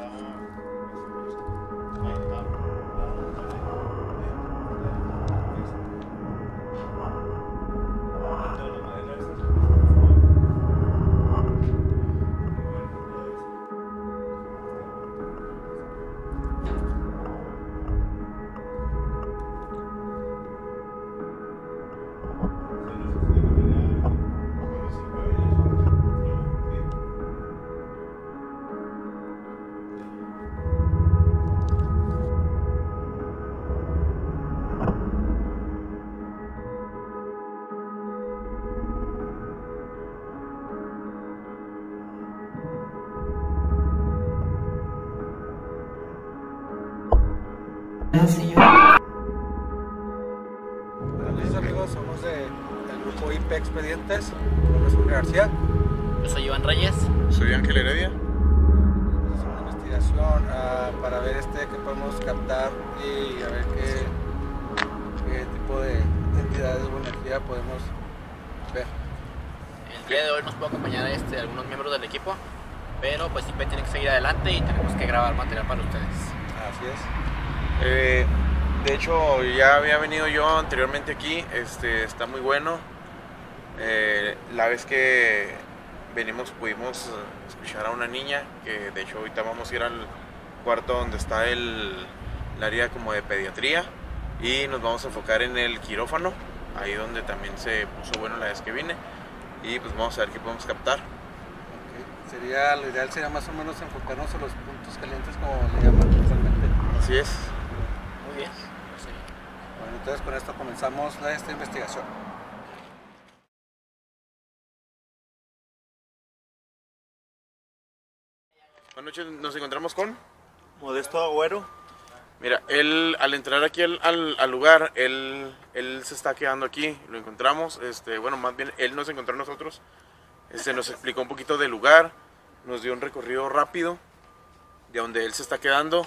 Buenas grabar material para ustedes. Así es. Eh, de hecho, ya había venido yo anteriormente aquí. Este está muy bueno. Eh, la vez que venimos pudimos escuchar a una niña que de hecho ahorita vamos a ir al cuarto donde está el, el área como de pediatría y nos vamos a enfocar en el quirófano, ahí donde también se puso bueno la vez que vine y pues vamos a ver qué podemos captar. Sería, lo ideal sería más o menos enfocarnos en los puntos calientes como le llaman usualmente. Así es. Muy bien. pues, sí. Bueno, entonces con esto comenzamos la, esta investigación. Buenas noches, nos encontramos con... Modesto Agüero. Mira, él al entrar aquí al, al- al lugar, él, él se está quedando aquí, lo encontramos, este, bueno, más bien él nos encontró a nosotros, este, nos explicó un poquito del lugar, nos dio un recorrido rápido de donde él se está quedando,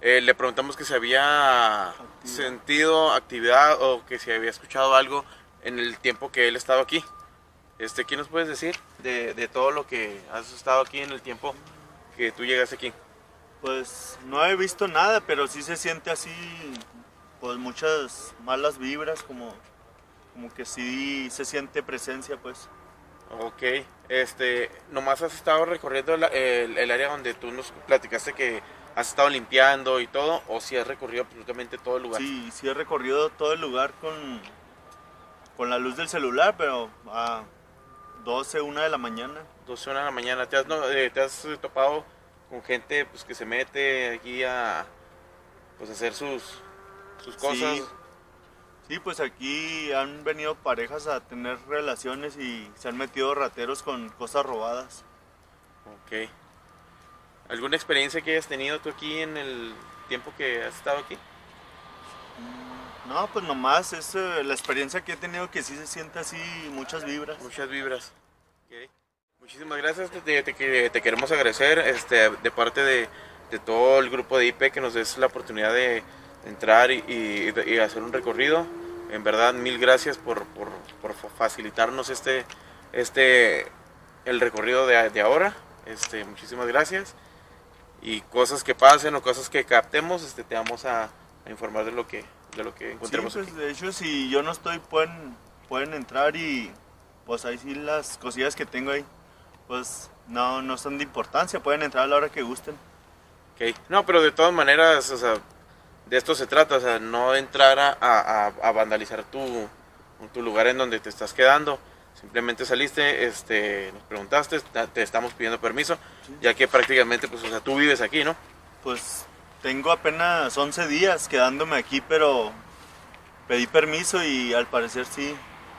Eh, le preguntamos que si había sentido actividad o que si había escuchado algo en el tiempo que él ha estado aquí. Este, ¿Qué nos puedes decir de, de todo lo que has estado aquí en el tiempo que tú llegaste aquí? Pues no he visto nada, pero sí se siente así, pues muchas malas vibras, como, como que sí se siente presencia, pues. Ok, este, nomás has estado recorriendo la- el, el área donde tú nos platicaste que has estado limpiando y todo, o si has recorrido absolutamente todo el lugar. Sí, sí he recorrido todo el lugar con, con la luz del celular, pero a 12, 1 de la mañana. 12 horas de la mañana, ¿te has, no- eh, te has topado con gente pues, que se mete aquí a pues, hacer sus, sus cosas? Sí. Sí, pues aquí han venido parejas a tener relaciones y se han metido rateros con cosas robadas. Ok. ¿Alguna experiencia que hayas tenido tú aquí en el tiempo que has estado aquí? No, pues nomás es eh, la experiencia que he tenido que sí se siente así muchas vibras. Muchas vibras. Ok. Muchísimas gracias, te- te queremos agradecer este, de parte de, de todo el grupo de IP que nos des la oportunidad de entrar y, y- y hacer un recorrido. En verdad, mil gracias por, por- por fa- facilitarnos este, este, el recorrido de, de ahora. Este, muchísimas gracias. Y cosas que pasen o cosas que captemos, este, te vamos a, a informar de lo que, de lo que Sí, encontremos pues aquí. de hecho si yo no estoy pueden, pueden entrar y pues ahí sí las cosillas que tengo ahí pues no, no son de importancia, pueden entrar a la hora que gusten. Ok. No, pero de todas maneras, o sea, de esto se trata, o sea, no entrar a, a- a vandalizar tu, tu lugar en donde te estás quedando. Simplemente saliste, este, nos preguntaste, ta- te estamos pidiendo permiso, ya que prácticamente, pues, o sea, tú vives aquí, ¿no? Pues tengo apenas 11 días quedándome aquí, pero pedí permiso y al parecer sí,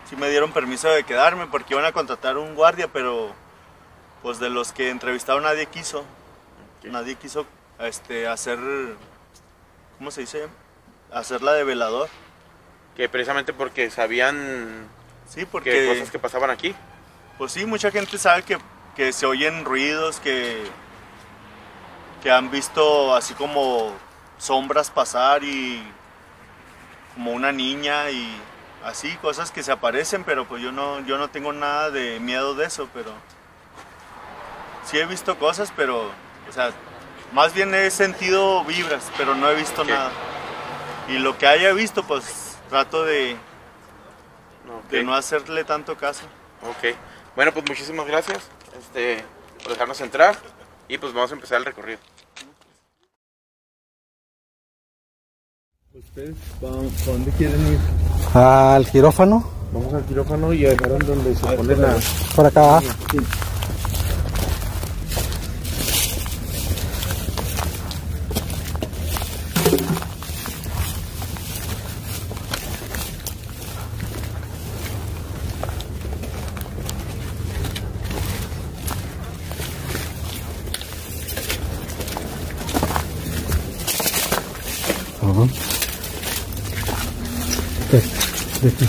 sí me dieron permiso de quedarme porque iban a contratar un guardia, pero pues de los que entrevistaron nadie quiso. Nadie quiso este, hacer, ¿cómo se dice? Hacerla de velador. Que precisamente porque sabían Sí, que porque cosas que pasaban aquí. pues sí, mucha gente sabe que, que se oyen ruidos, que, que han visto así como sombras pasar y como una niña y así, cosas que se aparecen, pero pues yo no, yo no tengo nada de miedo de eso, pero sí he visto cosas, pero, o sea, Más bien he sentido vibras, pero no he visto nada. Y lo que haya visto, pues trato de, de no hacerle tanto caso. Ok. Bueno, pues muchísimas gracias este, por dejarnos entrar y pues vamos a empezar el recorrido. ¿Ustedes para dónde quieren ir? Al quirófano, Vamos al quirófano y dejaron donde se pone la... por acá. ¿va?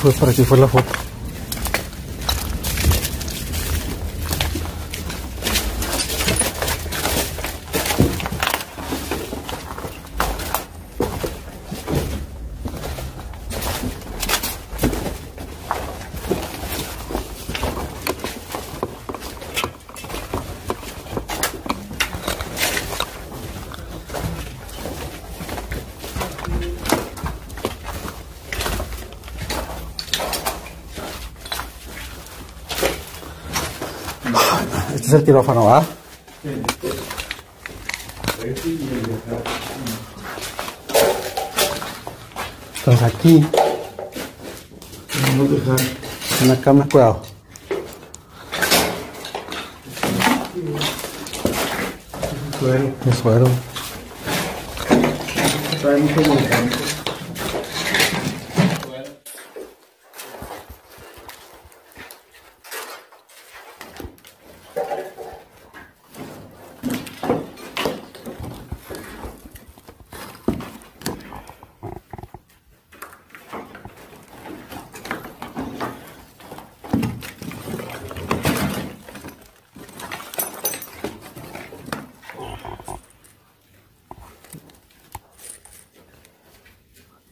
Fue para aquí fue la foto. Este es el quirófano, ¿va? Entonces aquí. Vamos a dejar una cama, cuidado. El suero.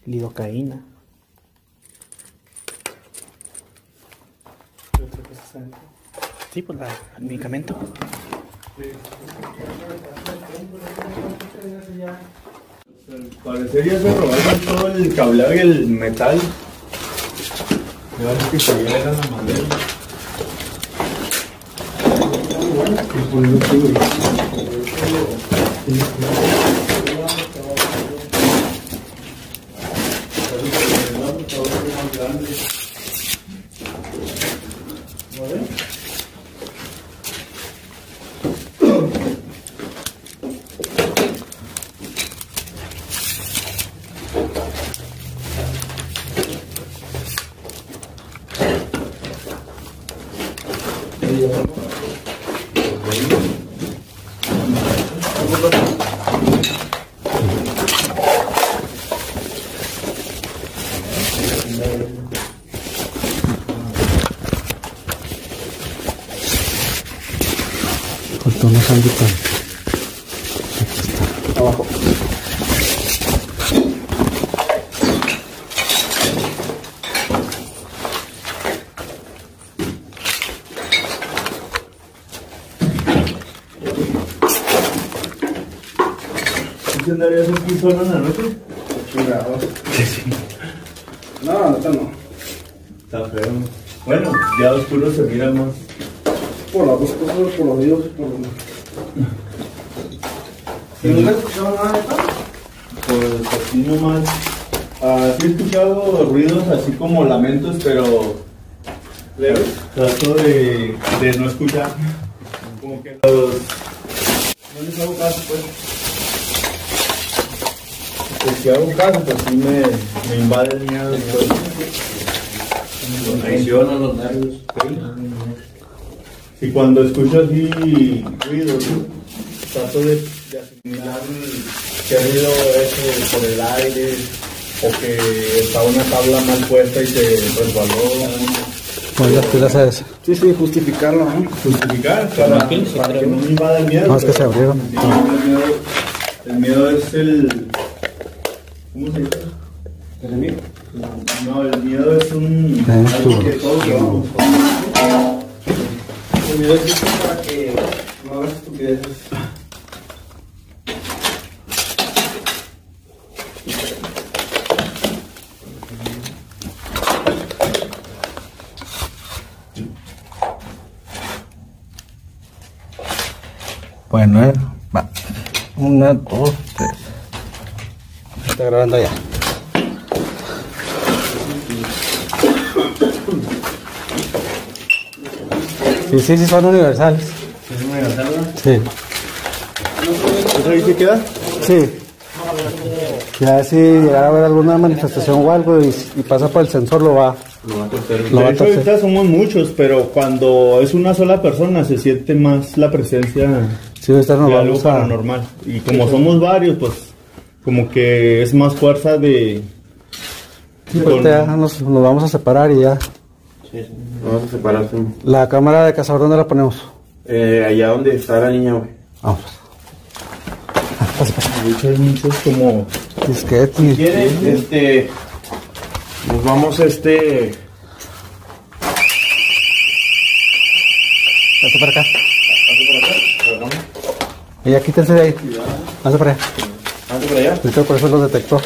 Lidocaína. Sí, pues la, el medicamento. Al parecer ya se robaron todo el cableado y el metal. Y ahora que se llegan la madera. Faltó una sandita. Abajo. ¿Qué andarías aquí solo en la noche? No, ahorita no. Está feo. Bueno, ya oscuro se mira más. Por las dos cosas, por los oídos y por los. ¿Y nunca escuchado nada de esto? Pues así nomás. Ah, sí he escuchado ruidos así pero ¿Leves? trato de, de no escuchar. Como que los... No les hago caso, pues. Pues si hago caso, pues sí me, me invade el miedo. Pues. Me traiciona los nervios. Y cuando escucho así ruidos, trato de, de asimilar qué ruido es por el aire, o que está una tabla mal puesta y se resbaló. Pues las pilas es. Sí, sí, justificarlo, ¿no? Justificar para, para que no me invada el miedo. No, es que se abrieron. Sí, el, miedo, el miedo es el. ¿Cómo se dice? ¿Enemigo? No, el miedo es un. Eh, algo que todos llevamos. El miedo existe para que no hagas estupideces. Bueno, eh, va. Una, dos, tres. Está grabando ya. Sí, sí, sí, son universales. ¿Es universal, no? Sí, ¿Eso ahí se queda? sí. Ya si llegara a haber alguna manifestación o algo y, y pasa por el sensor, lo va, lo va a torcer. ahorita somos muchos, pero cuando es una sola persona se siente más la presencia Sí, nos algo a... paranormal. Y como somos varios, pues como que es más fuerza de... Ahorita ya nos, nos vamos a separar y ya. Vamos a separarse. La cámara de cazador, ¿dónde la ponemos? Eh, allá donde está la niña, güey. Vamos. Muchos, muchos como... Disquete y... ¿Quieres? Este. Nos vamos, este. Pase para acá. Y ya quítense de ahí. Pase para allá. Antes para allá. Ahorita por eso lo detectó.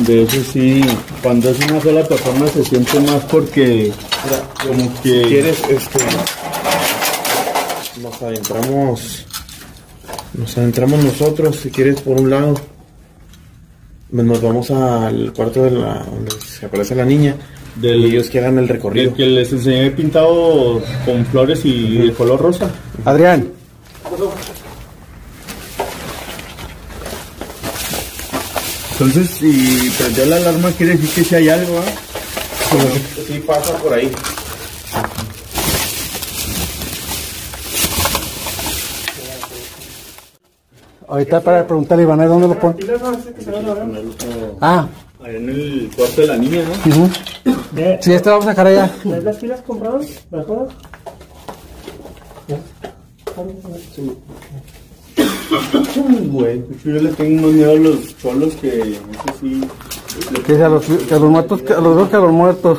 De eso sí, cuando es una sola persona se siente más porque como Si que... quieres, este. Nos adentramos. Nos adentramos nosotros, si quieres, por un lado. Nos vamos al cuarto de la, donde se aparece la niña. Del- y ellos que hagan el recorrido. El que les enseñé pintado con flores y de color rosa. Adrián. Entonces, si prendió la alarma, quiere decir que si hay algo, ¿ah? Sí, pasa por ahí. Ahorita para preguntarle a Iván, ¿dónde lo pone? Ah, Ahí en el cuarto de la niña, ¿no? ujú. sí, este lo vamos a sacar allá. ¿Las pilas compradas? ¿Las todas? Güey, yo le tengo unos miedo a los cholos que, no sé si... Que a los, que a los muertos, que a los dos que a los muertos.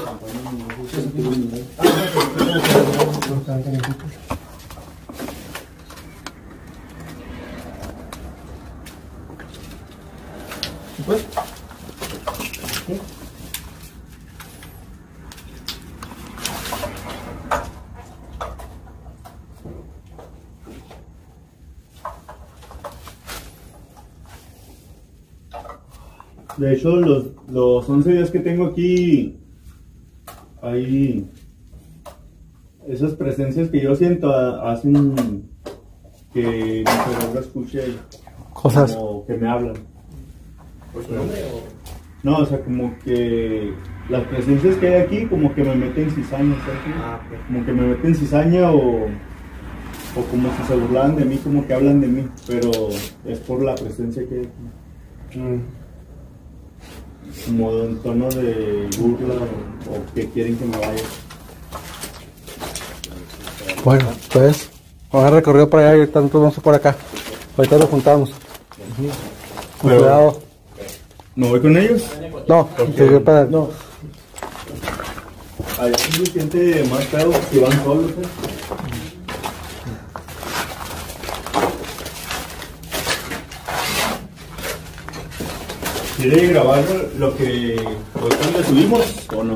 De hecho, los, los 11 días que tengo aquí, hay esas presencias que yo siento a- hacen que mi cerebro escuche Cosas. como que me hablan. No, o sea, como que las presencias que hay aquí como que me meten cizaña, ¿sabes? Como que me meten cizaña o, o como si se burlaban de mí, como que hablan de mí, pero es por la presencia que hay aquí. Como en tono de burla o, o que quieren que me vaya. Bueno, pues, vamos a recorrido por allá y ahorita nosotros vamos por acá. Ahorita lo juntamos. Pero- cuidado. ¿No voy con ellos? No, sigue para... No. Se siente más feo si van solos, ¿eh? ¿Quiere grabar lo que ahorita subimos o no?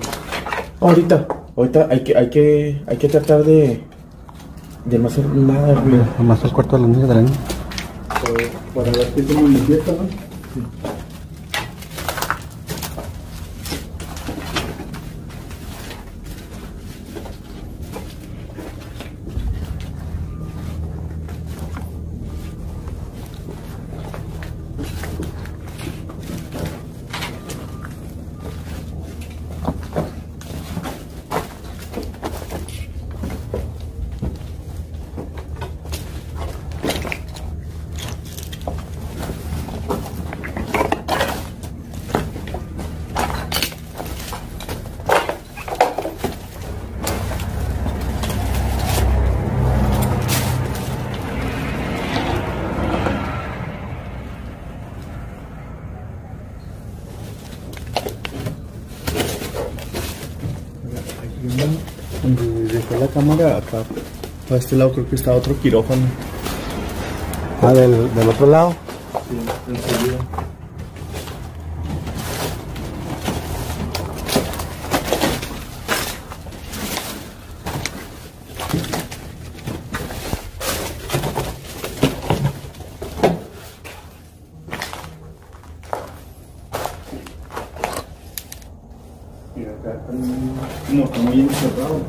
Ahorita, ahorita hay que, hay que, hay que tratar de, de no hacer nada. Nomás el cuarto de los niños de la niña. Para ver qué toman limpieza, ¿no? Donde este lado creo que está otro quirófano. Ah, del, otro lado. Sí, enseguida. Y acá está, no, está muy encerrado.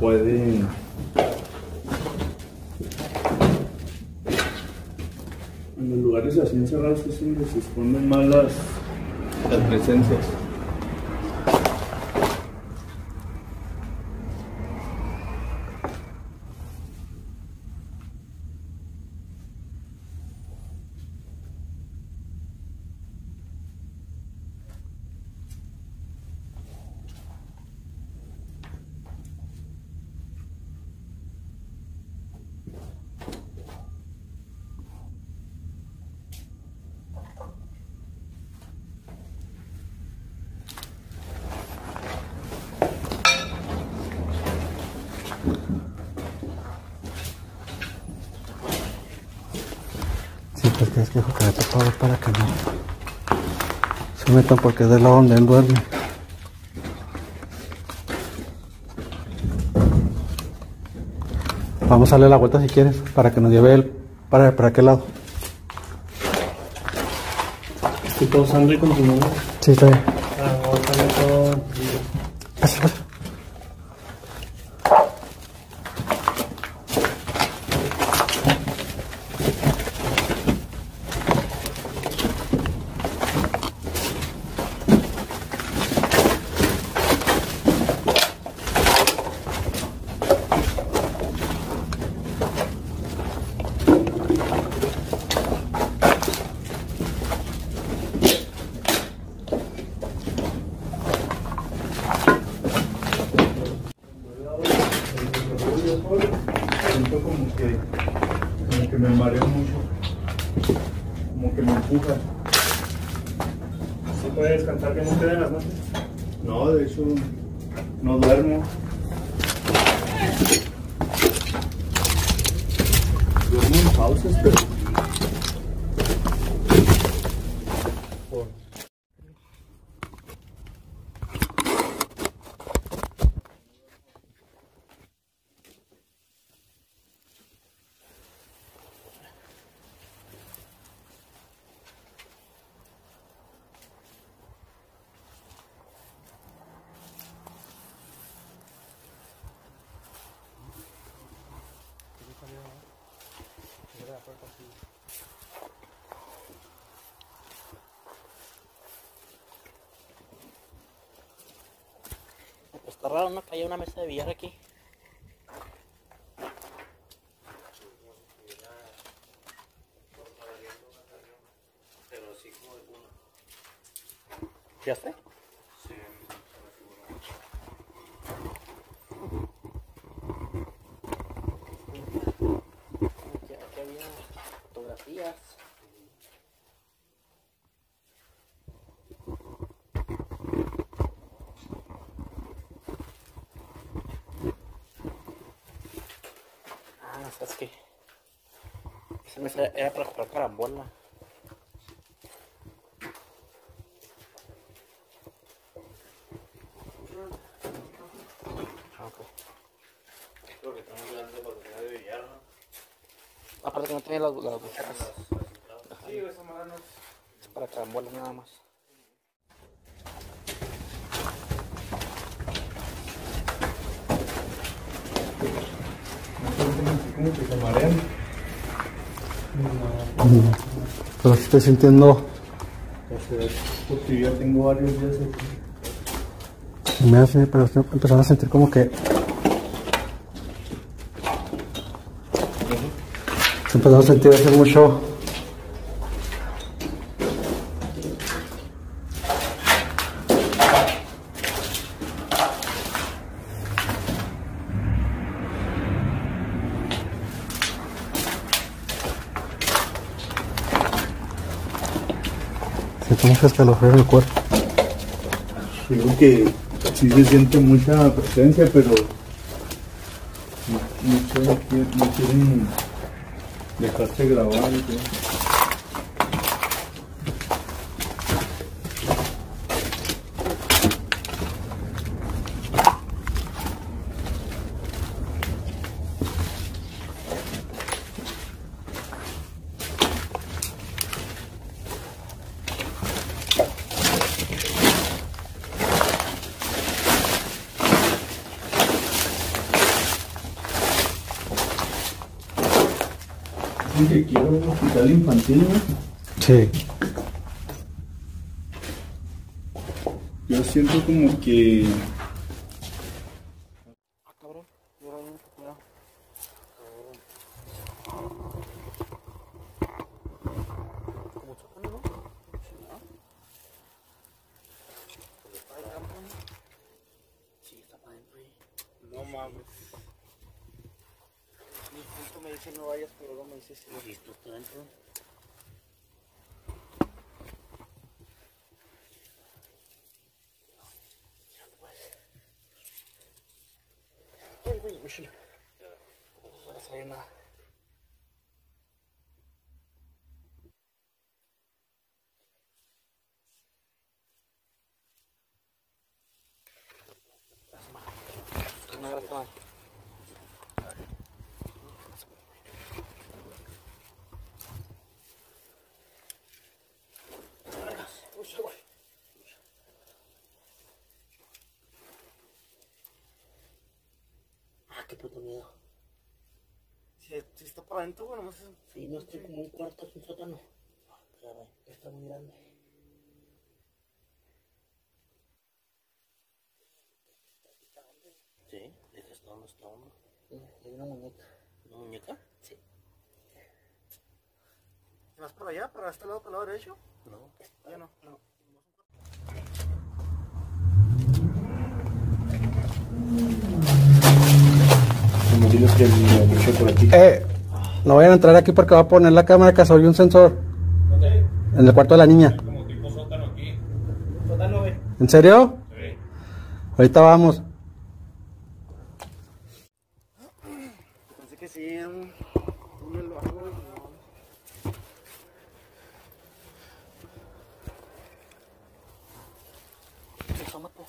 Puede es donde se esconden más las, las presencias. Sí, pues que es que dijo que le tapaba para que no se metan porque es del lado donde él duerme. Vamos a darle la vuelta si quieres, para que nos lleve él para, para aquel lado. Estoy pausando y continuando. Sí, está bien. Ah, voy a poner todo. Pasa, pasa. Siento como que, como que me mareo mucho, como que me empuja. ¿Se puede descansar que no te den las noches? No, de hecho, no duermo. Duermo en pausas, pero... Está. Que haya una mesa de billar aquí. ¿Ya sé? Aquí, aquí había fotografías. Ah, ¿sabes qué? Esa mesa era para jugar carambola. Ah, ok. Aparte que no tenía las, las butacas. Ajá. Es para carambola nada más. Como que se marean. Pero sí estoy sintiendo, porque ya tengo varios días aquí. me hace, pero estoy empezando a sentir como que. Estoy empezando a sentir hace mucho. Siento mucho escalofrío en el cuerpo. Digo que sí se siente mucha presencia, pero no, no quieren, dejarse grabar. y ¿no? Sí. Yo siento como que No mames. Mi punto me dice no vayas, pero luego me dice sí. Listo, está dentro. Ay, güey, mochila. Grata. Ah, qué puto miedo. Está para adentro, bueno, no sé. Sí, no estoy como un cuarto, es un sótano. Espérame, está muy grande. Sí, ¿de qué está dónde está uno? Hay una muñeca. ¿Una muñeca? Sí. ¿Te vas por allá, para este lado, para el lado derecho? No. Ya no, no. como diles que me mucho por aquí. Eh, no vayan a entrar aquí porque va a poner la cámara que soy un sensor. En el cuarto de la niña. ¿En serio? Ahorita vamos. Pensé que sí, era un, un elevador, no. Asómate,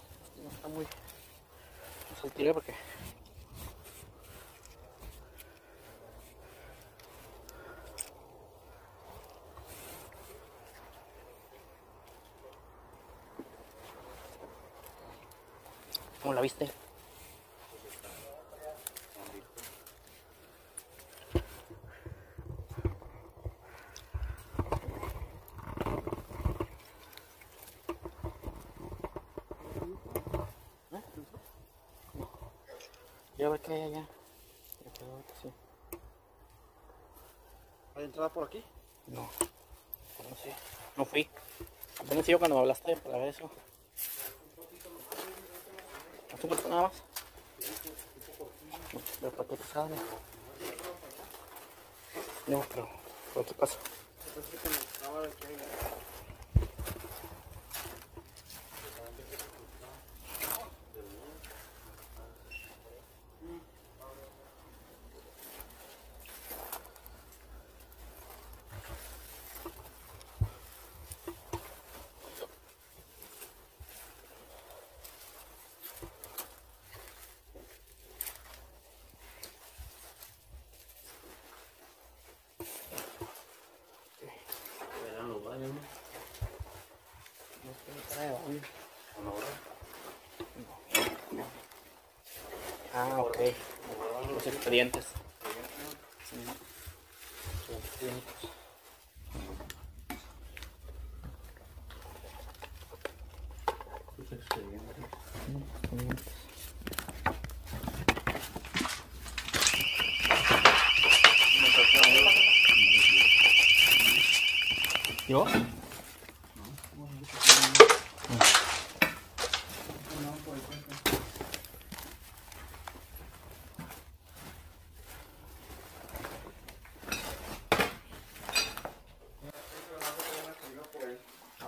no está muy... No se tire porque... ¿Cómo la viste? Ya ve que hay allá. Ya quedó, sí. ¿Hay entrada por aquí? No. No sé. No fui. Apenas iba cuando me hablaste para ver eso. ¿No te nada más? Pero para qué te sale. No, pero ¿por qué pasa? Ah, ok. Clínicos. ¿Yo?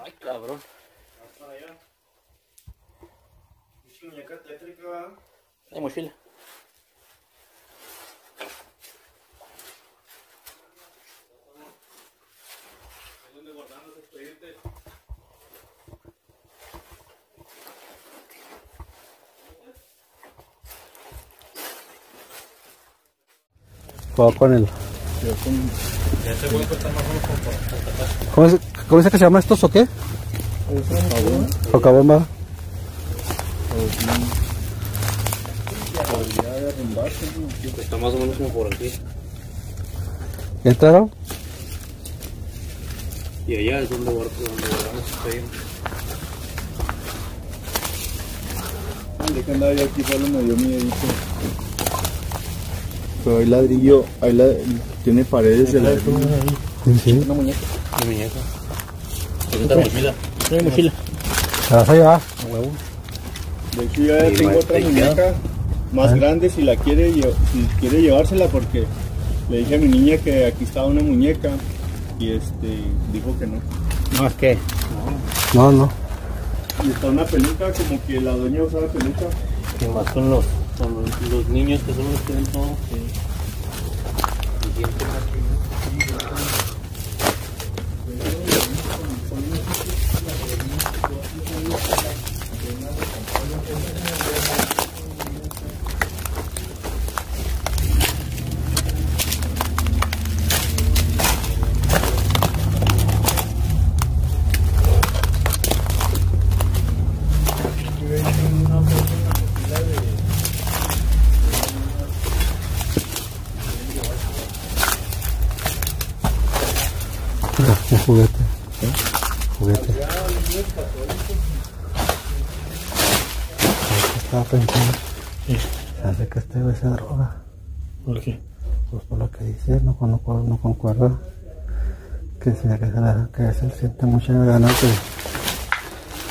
Ay, cabrón. Hay mochila. Juego con él. ¿Cómo, es, ¿Cómo dice que se llama estos o qué? Socavomba. Está más o menos como por aquí. ¿Entraron? Y allá es donde guard- donde guardamos el que andaba yo aquí solo me dio miedito. Pero hay ladrillo, hay la, tiene paredes de ladrillo. Una muñeca. Mi muñeca. Mi mochila. Mi mochila. ¿La vas a llevar? De hecho ya tengo otra muñeca más grande si la quiere si quiere llevársela porque le dije a mi niña que aquí estaba una muñeca y este dijo que no. No, es que No, no. Y está una peluca como que la dueña usaba peluca. Que más con los, con los, los niños que son los que ven todo. Sí. Y siempre Mira, un juguete. Juguete. Estaba pensando. Se hace que este güey se droga. ¿Por qué? Pues por lo que dice, no, no, no, no concuerda. Que, se, que, se, la- que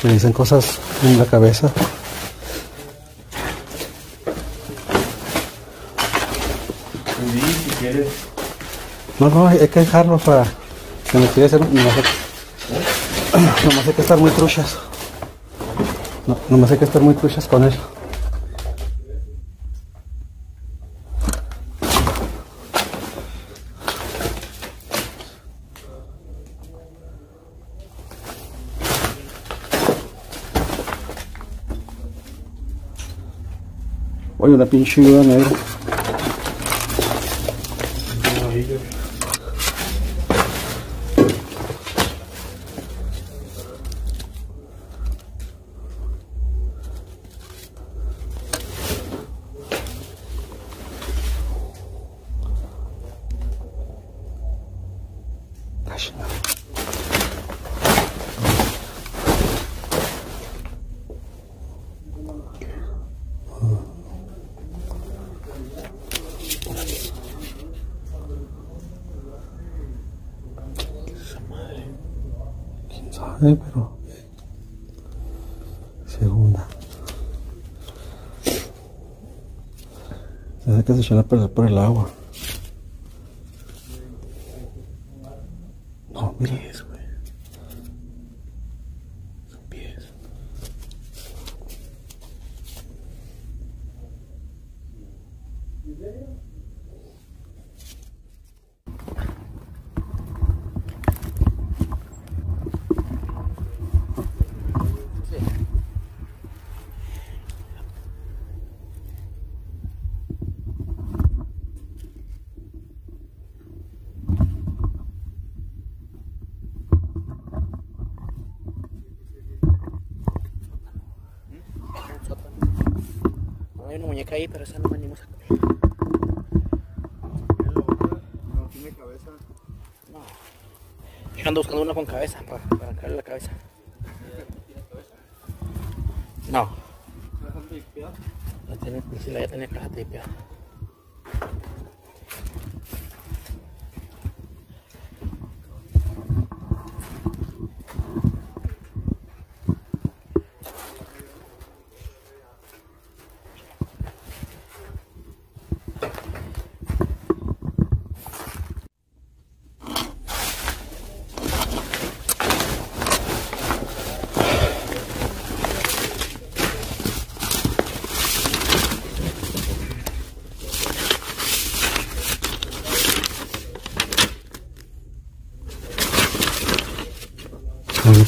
que dicen cosas en la cabeza. Quieres. No, no, hay que dejarlo para que me quiere hacer. Nomás hay, nomás hay que estar muy truchas. No, nomás hay que estar muy truchas con él. Oye, una pinche viuda negra. Ay, no. ¿Quién sabe? Pero... Segunda. Se hace que se echan a perder por el agua. No, mira eso, güey. Son pies. no hay una muñeca ahí, pero esa no venimos a No tiene cabeza. Yo ando buscando una con cabeza para, para arrancarle la cabeza. No. La tiene, sí, la ya tenía caja tripeada.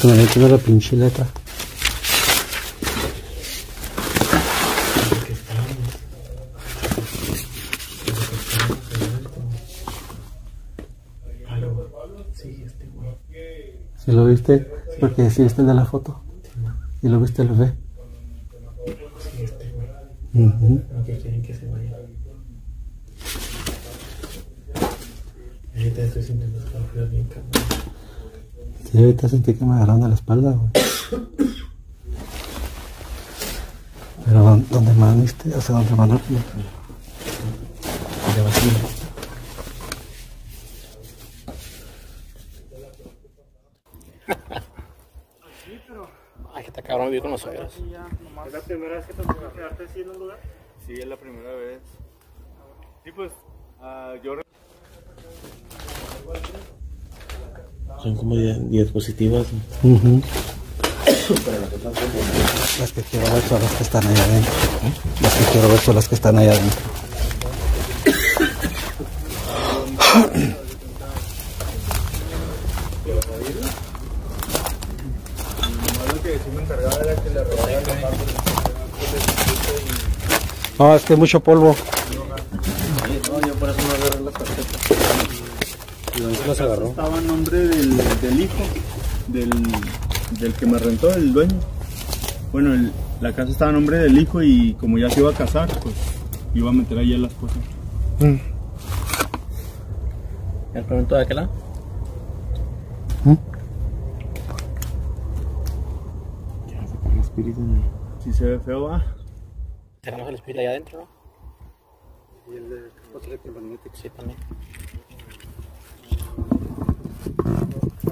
Ahorita me tiene la pinche letra. Si lo viste, porque si este de la foto. Y lo viste, lo ve. Ujú. Ahorita estoy sintiendo bien cabrón. Sí, ahorita sentí que me agarraron de la espalda, güey. Pero ¿dó- ¿dónde más viste? O sea, ¿dónde más vacío. Ay, que está cabrón vivir con los suegros. ¿Es la primera vez que te tocó quedarte así en un lugar? Sí, es la primera vez. Sí, pues ah, yo Son como di- diapositivas. Ujú. Las que quiero ver son las que están allá adentro. Las que quiero ver son las que están allá adentro. Lo que sí me encargaba era que le robaran los árboles. No, es que hay mucho polvo. No, yo por eso no agarré las tarjetas. ¿Y dónde se las agarró? Del, del hijo, del, del que me rentó, el dueño. Bueno, el- la casa estaba a nombre del hijo y como ya se iba a casar, pues iba a meter ahí las cosas. ¿El pregunto de aquel lado? Si se ve feo, va. Tenemos el espíritu allá adentro, ¿no? Y el de Sí, también.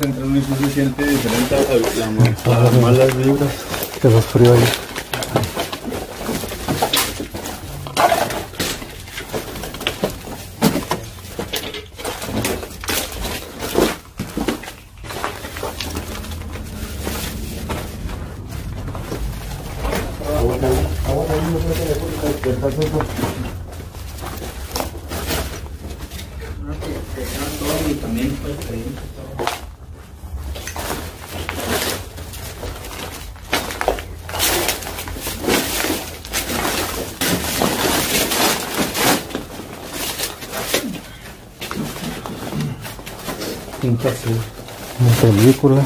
Entra uno y se siente diferente a la, la, las malas vibras. Que los frío ahí. quinta-feira. Uma película.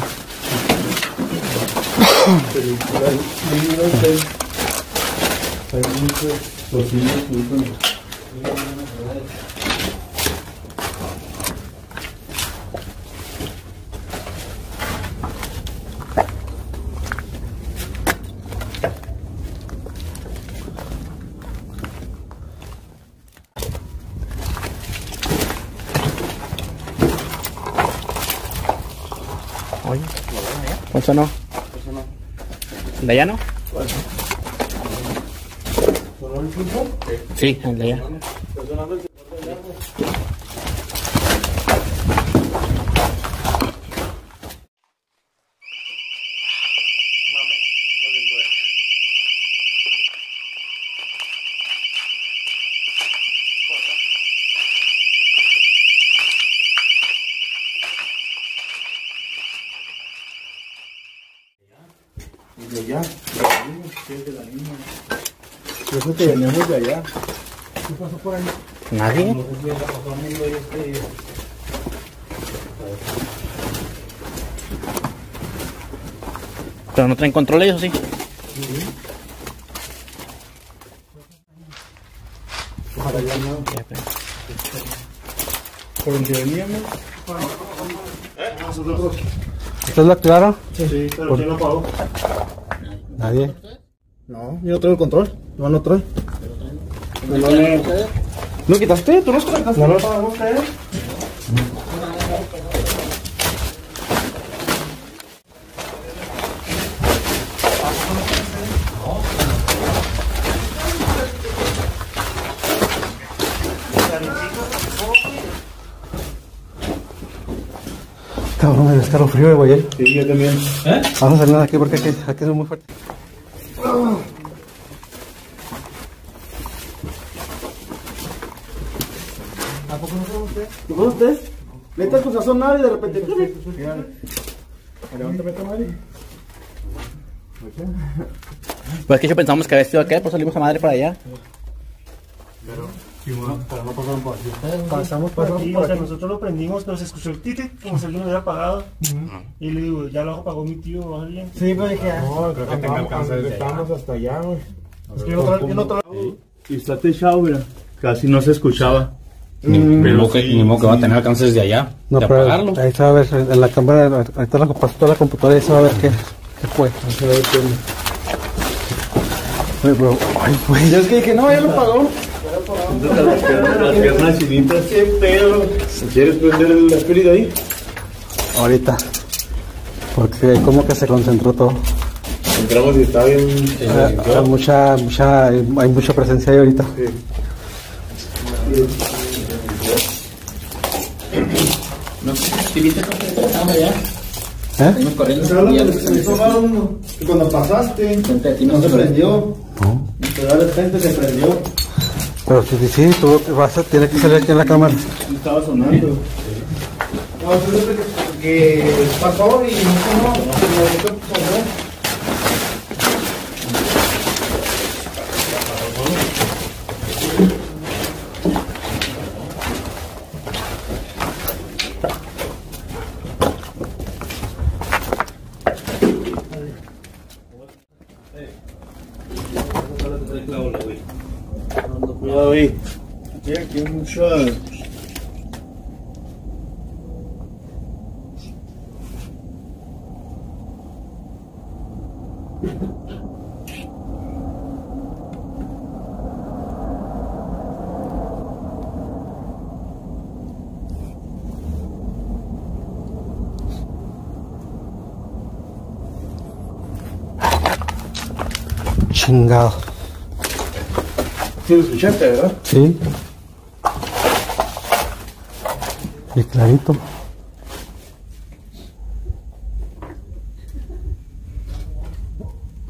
película ¿cuál sonó? ¿De allá no? Sí, el de allá. ¿Nadie? Pero no traen control ellos, ¿sí? Ya, pero- Por donde veníamos. ¿Ustedes lo activaron? Sí, pero ¿quién lo apagó? Nadie. No, yo no traigo el control. No lo trae. No, no, ¿No quitaste? ¿Tú no quitaste? No lo pagamos, ¿eh? Cabrón, el escalofrío de Guayel. Sí, yo también. Ah, Vamos a salir de aquí porque aquí, aquí es muy fuerte. Sonar y de repente. Pues que yo pensamos que había sido aquel, pues salimos a madre para allá. Pasamos por aquí, o sea, nosotros lo prendimos, pero se escuchó el tite, como si alguien lo hubiera apagado. Y le digo, ya lo apagó mi tío o alguien. Sí, pero dije, ah, No, creo que tenga alcance Estamos hasta allá, güey. es que yo otro. Y está techado, mira. Casi no se escuchaba. Ni modo que, ni modo que va a tener alcance desde allá. No, de pero apagarlo. ahí se va a ver en la cámara, ahí está la, toda la computadora y ahí se va a ver qué, qué fue. Oye, pero, ay, güey. Yo es que dije, no, ya lo pagó. Las piernas chinitas. Qué pedo. ¿Quieres prender el espíritu ahí? Ahorita. Porque como que se concentró todo. Entramos y está bien. Eh, hay mucha, mucha, hay mucha presencia ahí ahorita. No si viste cómo estaba allá. ¿Eh? Corriendo. Y uno, cuando pasaste, ti, no no se prendió. Pero de repente se prendió. Pero sí, sí, tú vas a, tiene que salir aquí en la cámara. Estaba sonando. No, yo sé que, pasó y no sonó. No, no ahí. Sí, aquí hay mucho. Chingado. Sí, lo escuchaste, ¿verdad? Sí. Y clarito.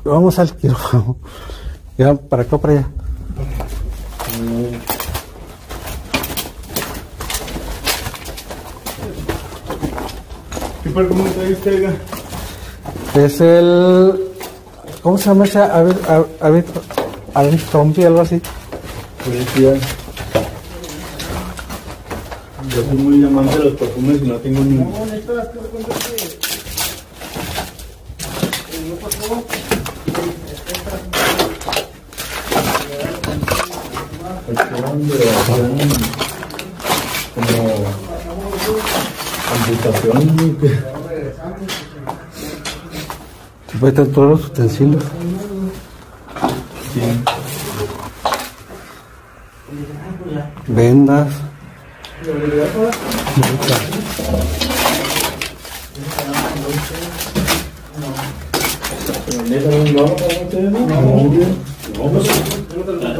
Vamos al quirófano. Ya, para acá o para allá. ¿Qué está este, oiga? Es el. ¿Cómo se llama ese? Avid, Avid, Avid Zombie, algo así. Policía. Yo soy muy amante de los perfumes y no tengo ninguno. Como amputación. Puede tener todos los utensilios.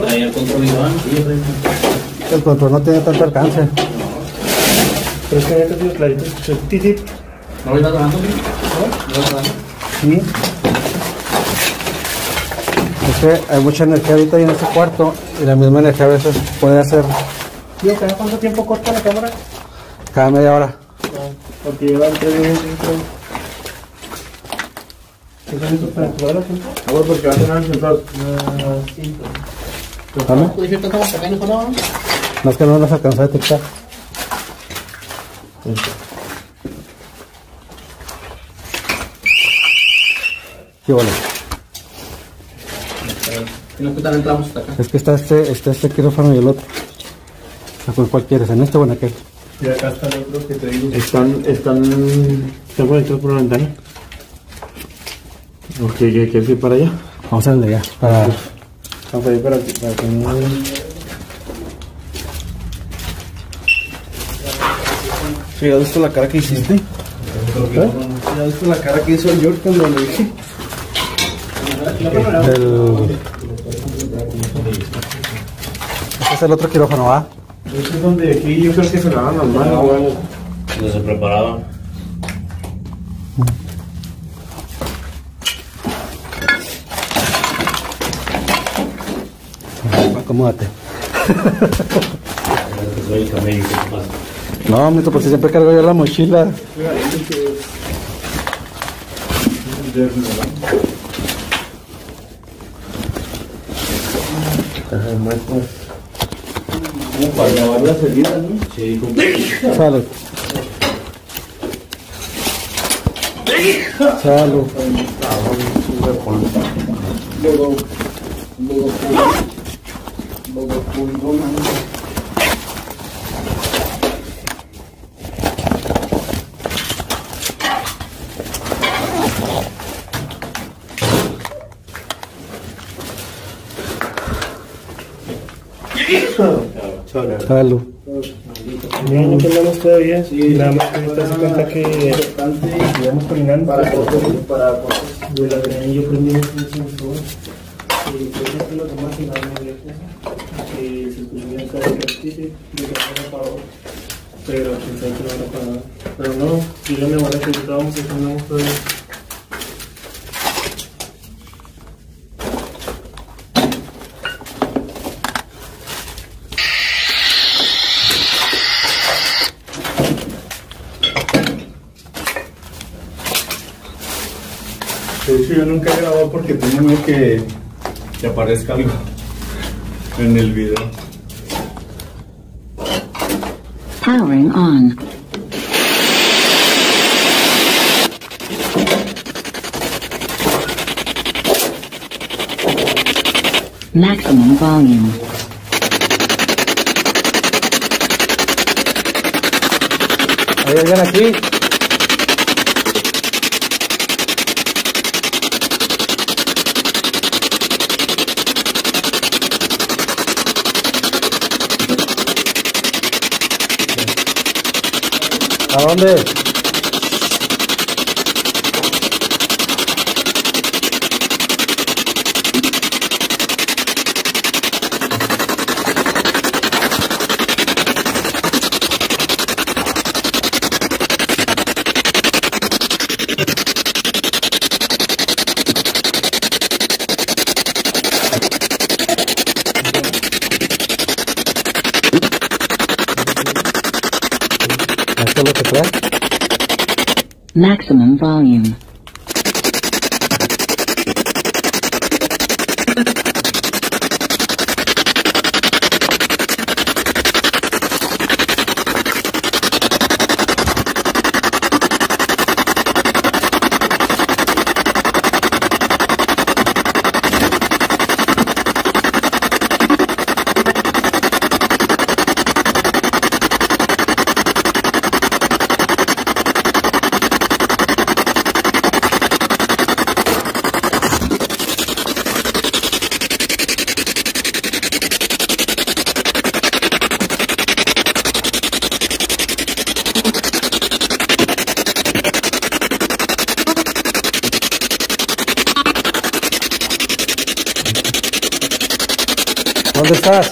Ahí el control Iván. El control no tiene tanto alcance. Pero es que neta, tío, clarito. ¿No? ¿No lo estás grabando? Sí. Es que hay mucha energía ahorita ahí en este cuarto y la misma energía a veces puede hacer Tío, ¿cada cuánto tiempo corta la cámara? cada media hora. Porque llevan tres minutos. ¿Qué minutos para jugar la tiempo? Ahora porque van a tener el sensor. Ah, cinco. ¿Dame? ¿Puedes decirte cómo se ven, no? No es que no nos alcanzó a detectar. ¿Qué vale? Si no, también entramos hasta acá. Es que está este, está este quirófano y el otro. ¿A cuál, quieres? ¿En este o en aquel? Y acá están otros que te digo. Están, están, están conectados por la ventana. Ok, ¿qué- ¿quieres ir para allá? Vamos a darle ya. Para... Vamos a ir para, que- para que no... Sí, ¿ya viste la cara que hiciste? ¿Eh? ¿Ya viste la cara que hizo el George cuando le dije? El... Este es el otro quirófano, ¿va? Ese es donde aquí yo creo que se lavan las manos, güey. Donde se preparaban. Acomódate. No, mito, pues siempre cargo yo la mochila. Ajá, para lavar las heridas, ¿no? Sí, como Salud. Salud. Salud. No, no tenemos todavía. Nada más que ahorita se cuenta que caminando. Para para De la yo prendí un sensor. Y creo que lo demás y nada más de eso. Que se escuchó un carro que de que no apagó. Pero pensé que lo van a apagar. Pero no, a mi abuela que estábamos haciendo todavía. Yo nunca he grabado porque tengo miedo que, que aparezca algo en el video. Powering on. Maximum volume. ¿Hay alguien aquí? ¿A dónde? ¿Esto es lo que trae? Maximum volume. ¿Dónde estás?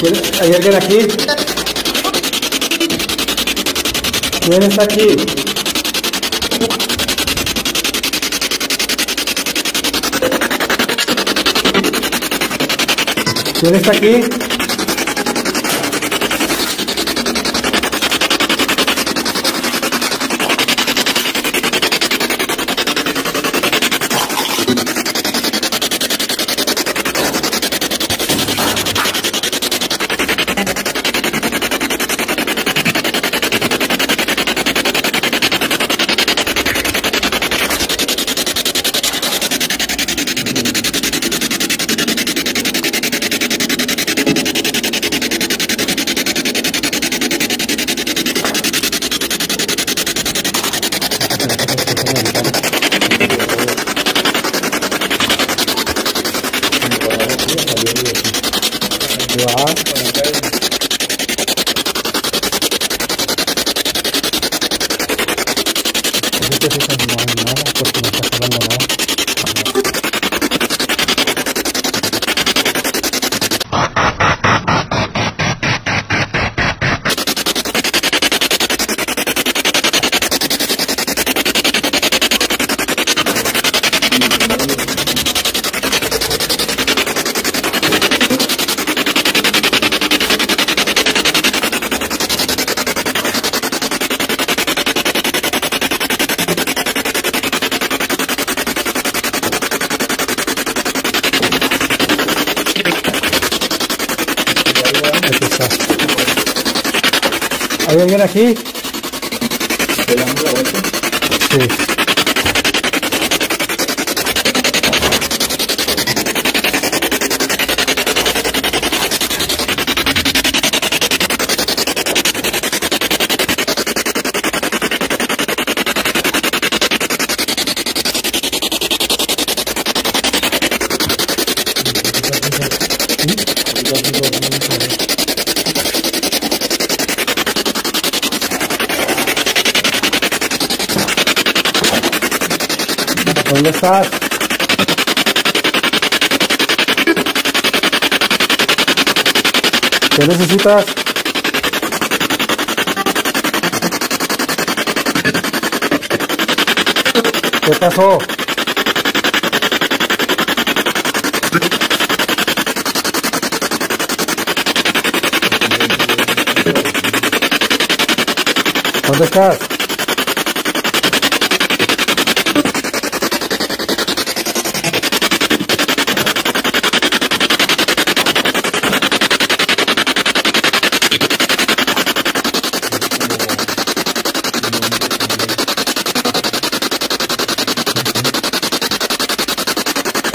¿Quién- ¿Hay alguien aquí? ¿Quién está aquí? ¿Quién está aquí? Te fijas, no hay nada, porque no está jalando nada. ¿Hay alguien aquí? Sí. ¿Dónde estás? ¿Qué necesitas? ¿Qué pasó? ¿Dónde estás?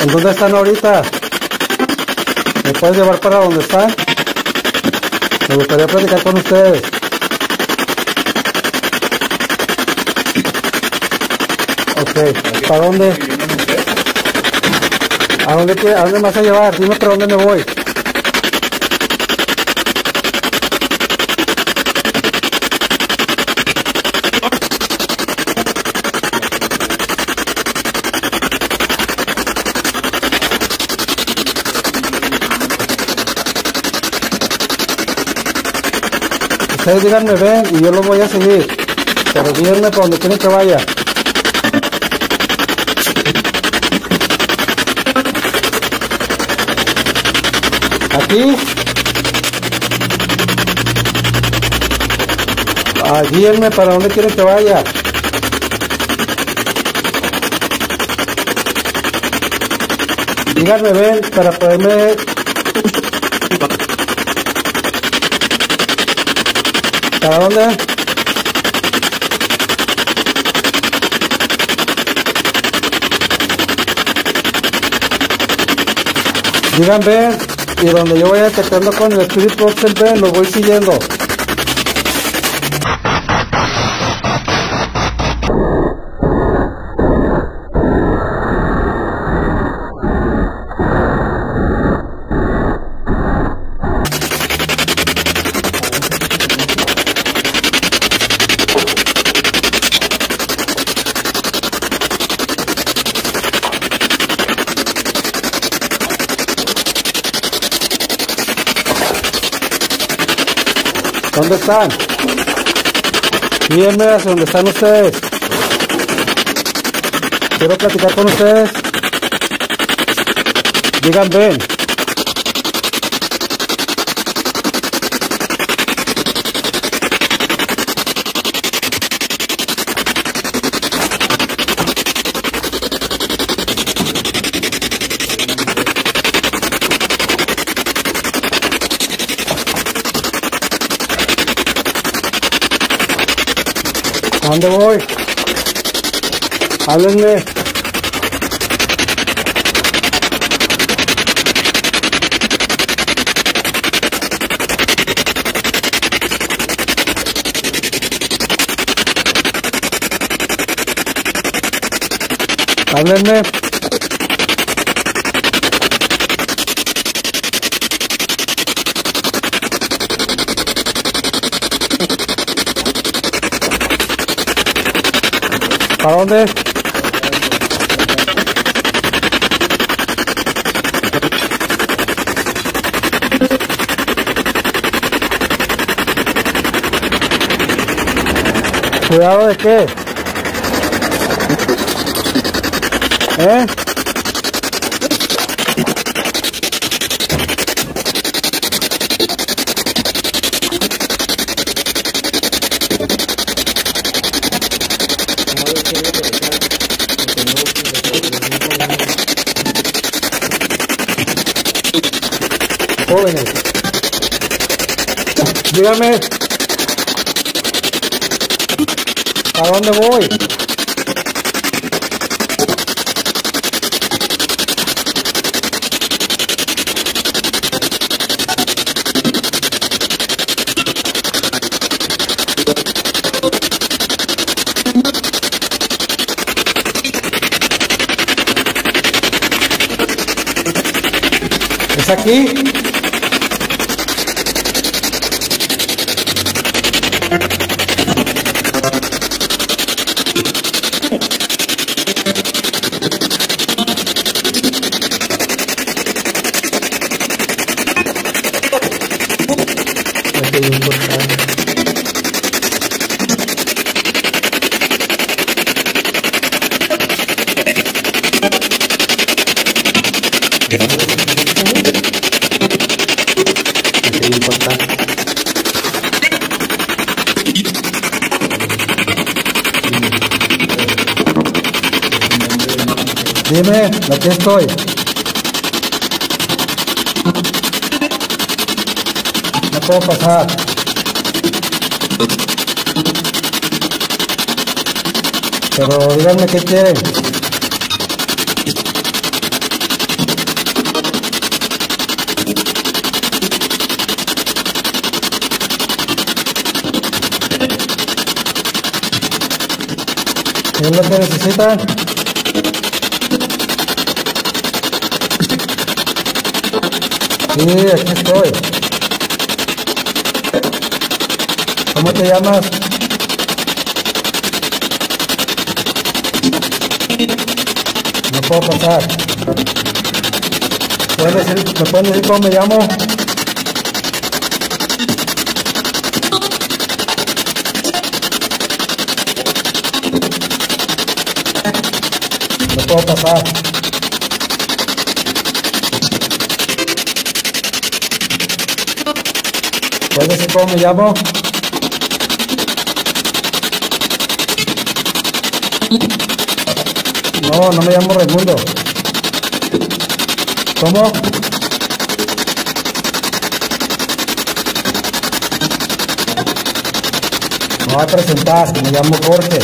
¿En dónde están ahorita? ¿Me puedes llevar para donde están? Me gustaría platicar con ustedes. Ok, ¿para dónde? ¿A dónde, ¿A dónde me vas a llevar? Dime para dónde me voy. Ustedes díganme ven y yo los voy a seguir. Pero díganme para donde quieren que vaya. Aquí. Ah, guíenme para donde quieren que vaya. Díganme ven para poderme ¿Para dónde? Digan ven y donde yo vaya detectando con el Spirit Box lo voy siguiendo. ¿Dónde están? Guíenme hacia donde están ustedes. Quiero platicar con ustedes. Digan ven. ¿A dónde voy? Háblenme. Háblenme. ¿Para dónde? ¿Cuidado de qué? ¿Eh? Jóvenes. Dígame. ¿A dónde voy? ¿Es aquí? Aquí hay un portal. Aquí Dime, aquí estoy. No puedo pasar. Pero díganme qué quieren. ¿Qué es lo que necesitan? Sí, aquí estoy. ¿Cómo te llamas? No puedo pasar. ¿Pueden decir- ¿Me pueden decir cómo me llamo? No puedo pasar. ¿Puedes decir cómo me llamo? No, no me llamo Raimundo. ¿Cómo? Me voy a presentar, me llamo Jorge.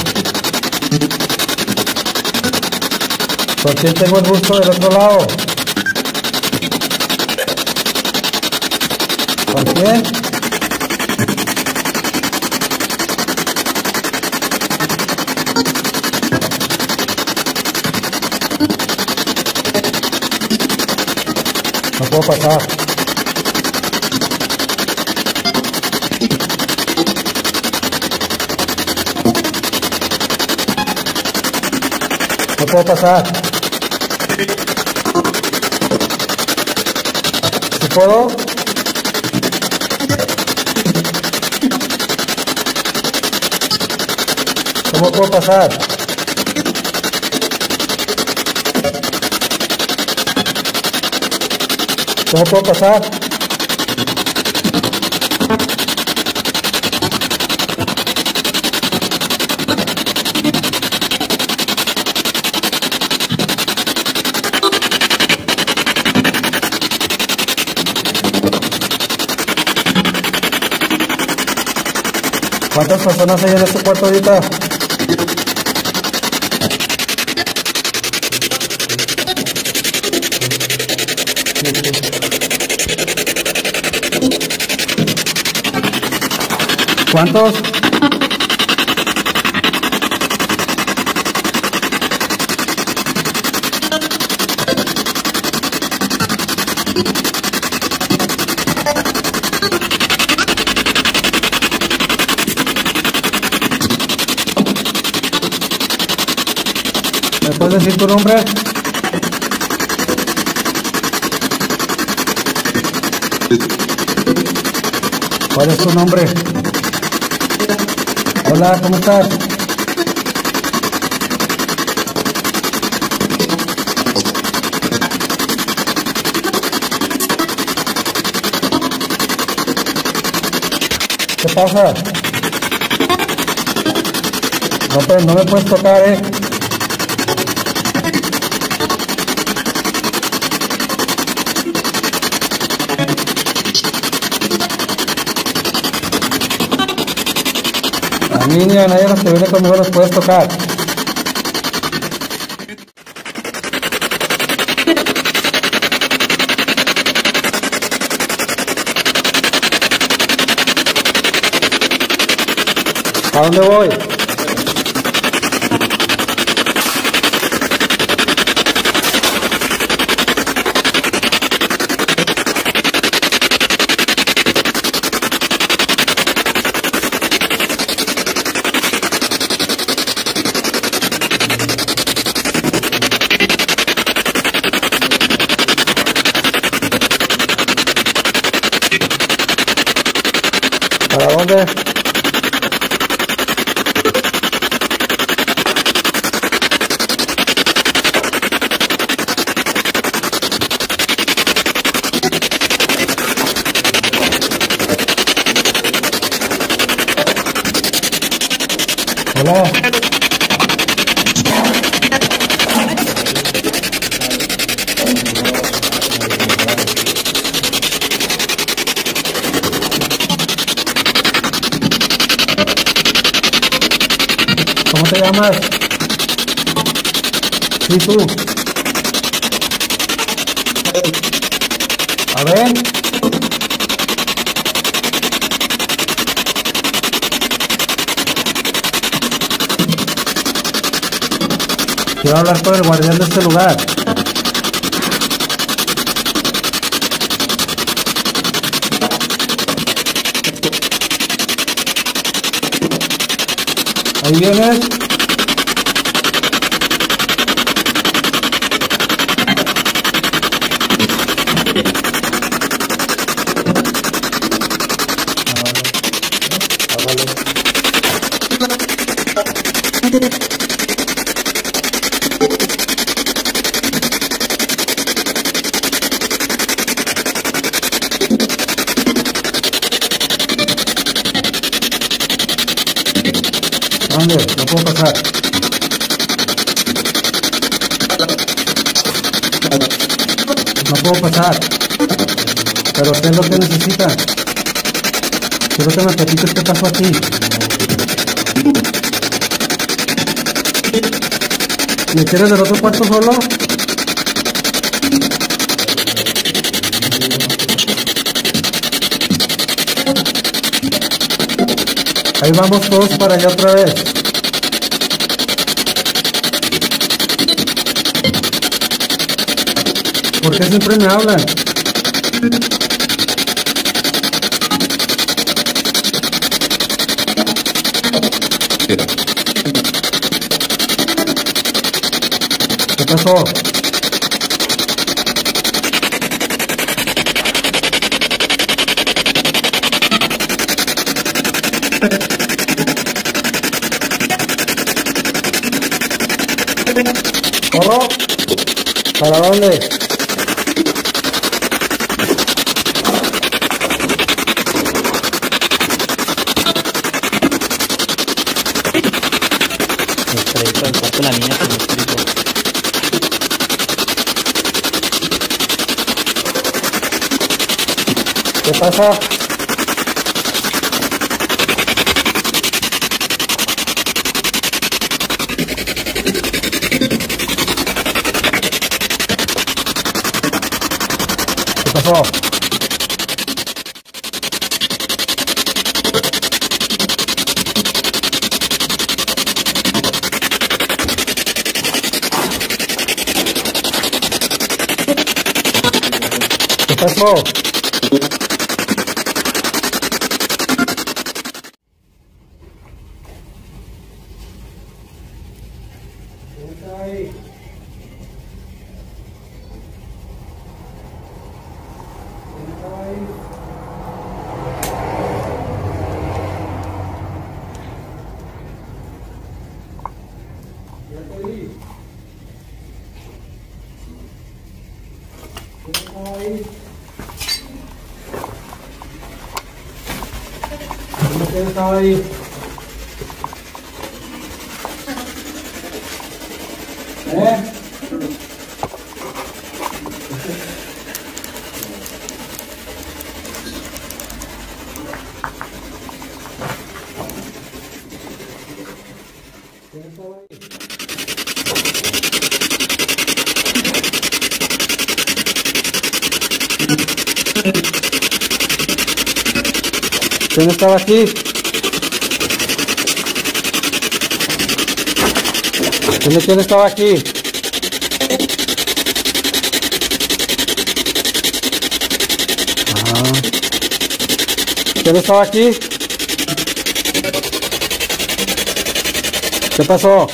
¿Con quién tengo el gusto del otro lado? ¿Con quién? No puedo pasar. No puedo pasar. ¿Sí puedo? ¿Cómo puedo ¿Cómo puedo pasar? ¿Cuántas personas hay en este cuarto ahorita? ¿Cuántos? puedes decir tu nombre? ¿Cuál es tu nombre? Hola, ¿cómo estás? ¿Qué pasa? No, pero no me puedes tocar, eh. A mí ni a nadie los que viene conmigo los puedes tocar. ¿A dónde voy? ¿Cómo te llamas? Sí, tú. A ver. Quiero hablar con el guardián de este lugar. Ahí vienes. ¿Dónde? No puedo pasar. No puedo pasar. Pero ¿qué es lo que necesita? Quiero que me platiques qué pasó aquí. ¿Me quieres del otro cuarto solo? Ahí vamos todos para allá otra vez. ¿Por qué siempre me hablan? ¿Qué pasó? ¿Cómo? ¿Para dónde? ¿Qué pasa? ¿Qué pasó? ¿Qué pasó? ¿Quién tôi một tiêu thôi. Đấy estaba? ¿Quién, quién estaba aquí? Ah. ¿Quién estaba aquí? ¿Qué pasó?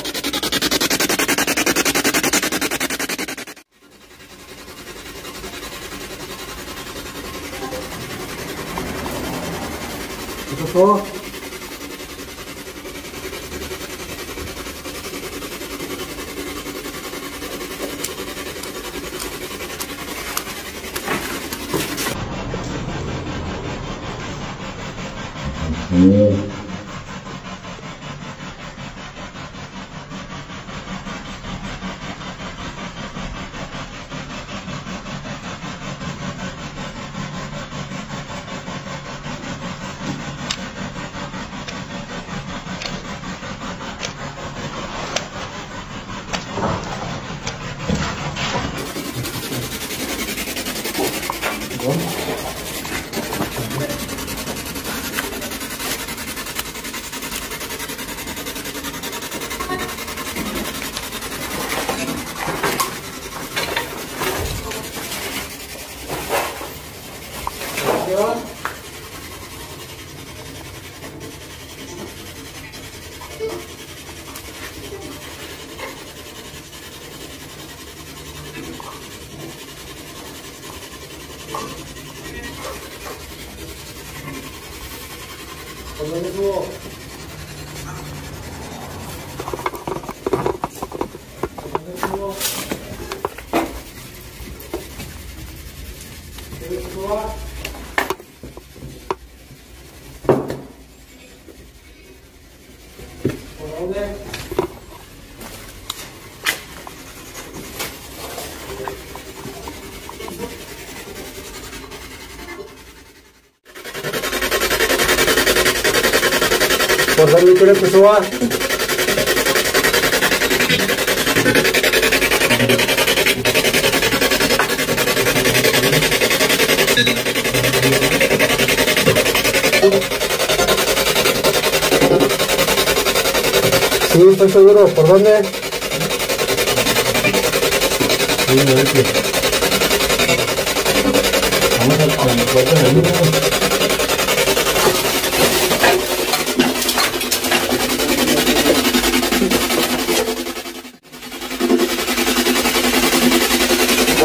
¿Por dónde quieres que suba? Sí, estoy seguro. ¿Por dónde? Sí, no es que- Vamos a con el cuarto de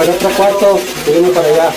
Bueno, otro cuarto, seguimos para allá.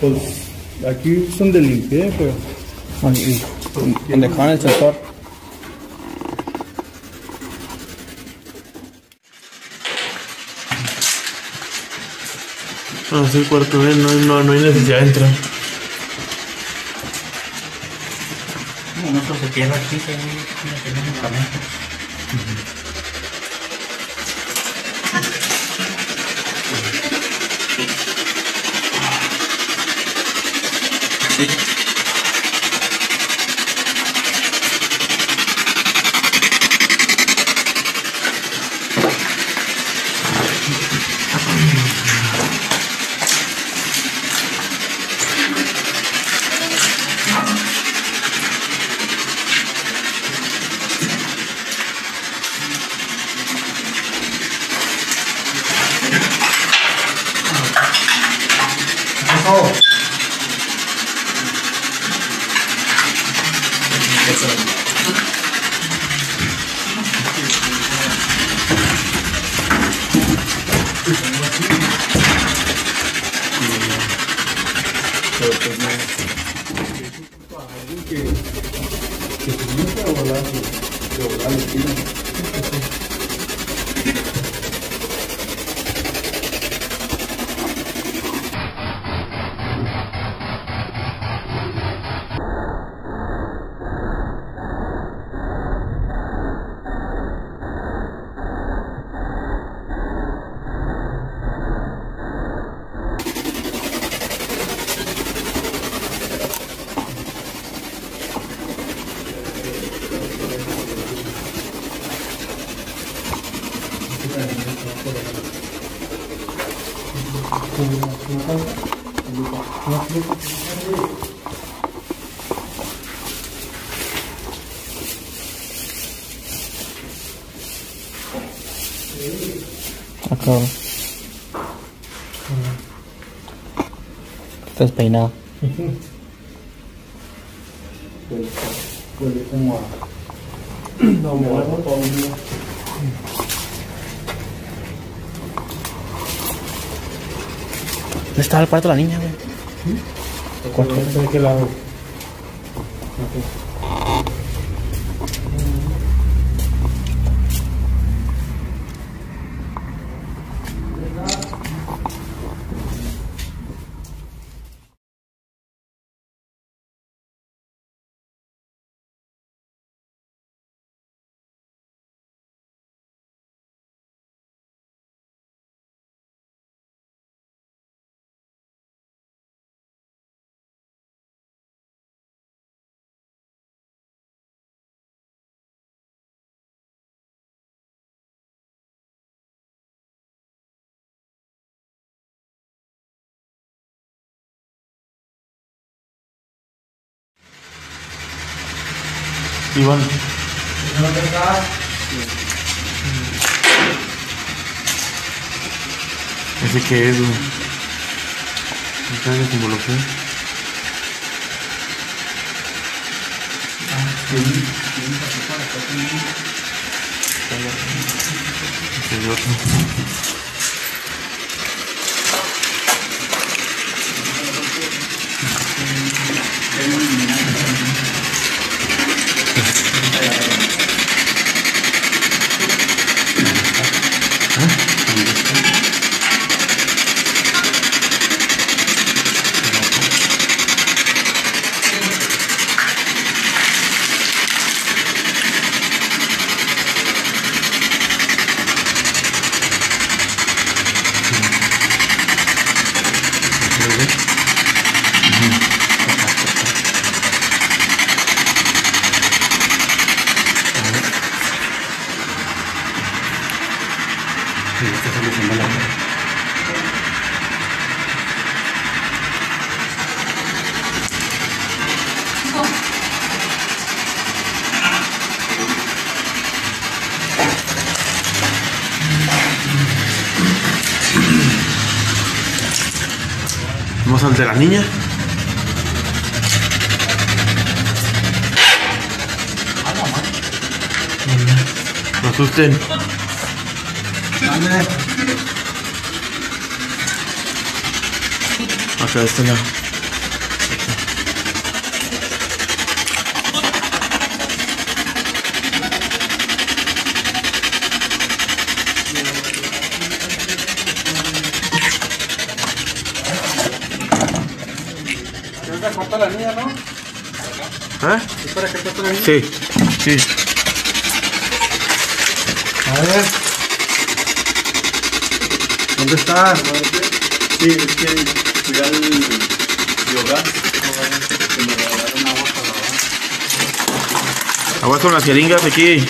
Pues aquí es donde limpié, pero. Donde dejaban el sensor. No, es el cuarto de él, no, no, no hay necesidad de entrar. Uno se cierra aquí, se tiene un Estás peinado. Día. ¿Dónde estaba el cuarto de la niña, güey? ¿Cuánto de qué lado? Iván. ¿Ese qué es, güey? ¿Esta es la simbología? Ese es otro. Vamos al de la niña. No asusten. Acá ¿Eh? ¿Es para que niña? Sí, sí. A ver. ¿Dónde está? Sí, es que fui al yoga. Que me regalaron agua para lavar. Aguas con las jeringas aquí.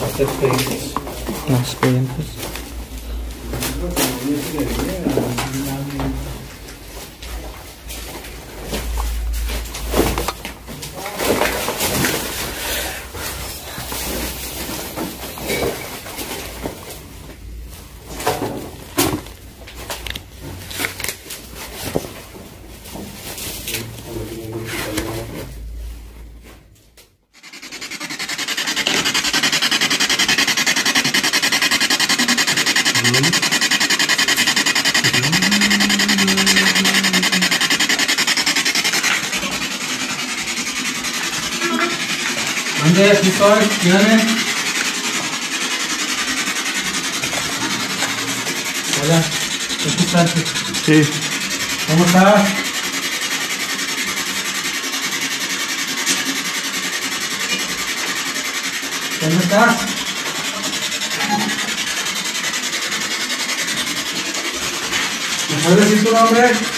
Los ¿Dónde? Aquí estoy. Dígame. Hola. ¿Qué? Sí. ¿Cómo estás? ¿Dónde estás? ¿Me puedes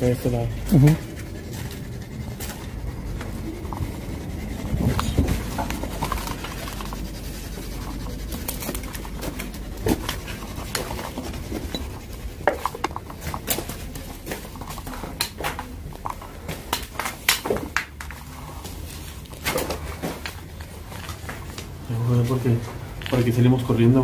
De este lado. Porque, porque salimos corriendo.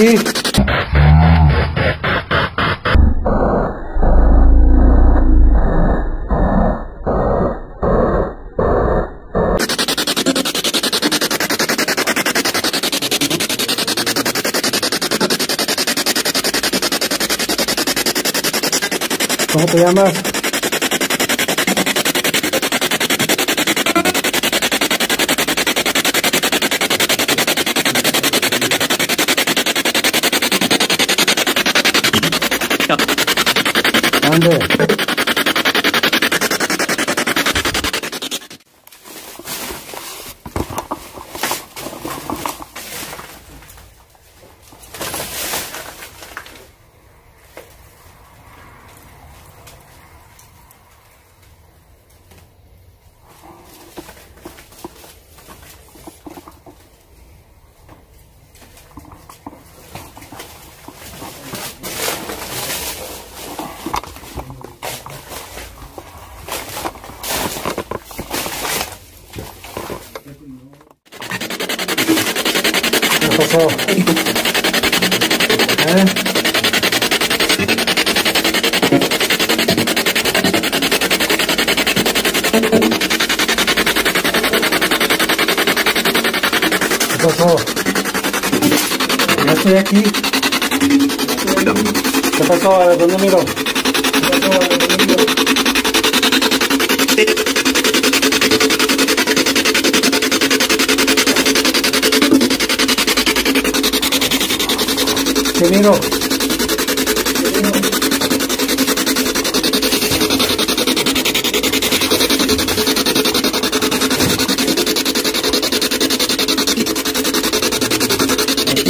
you.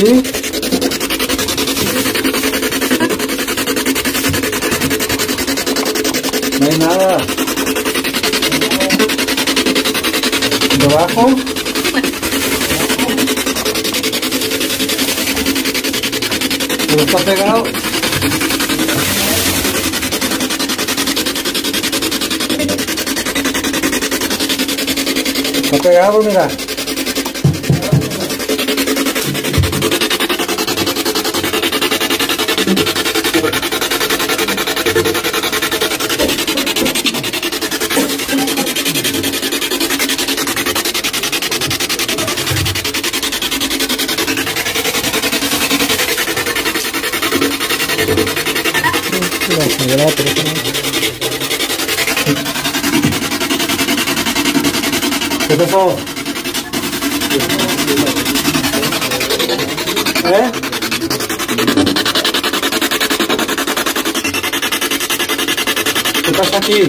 No hay nada. Debajo. Pero está pegado. Está pegado, mira. Ó. É? Vou passar aqui.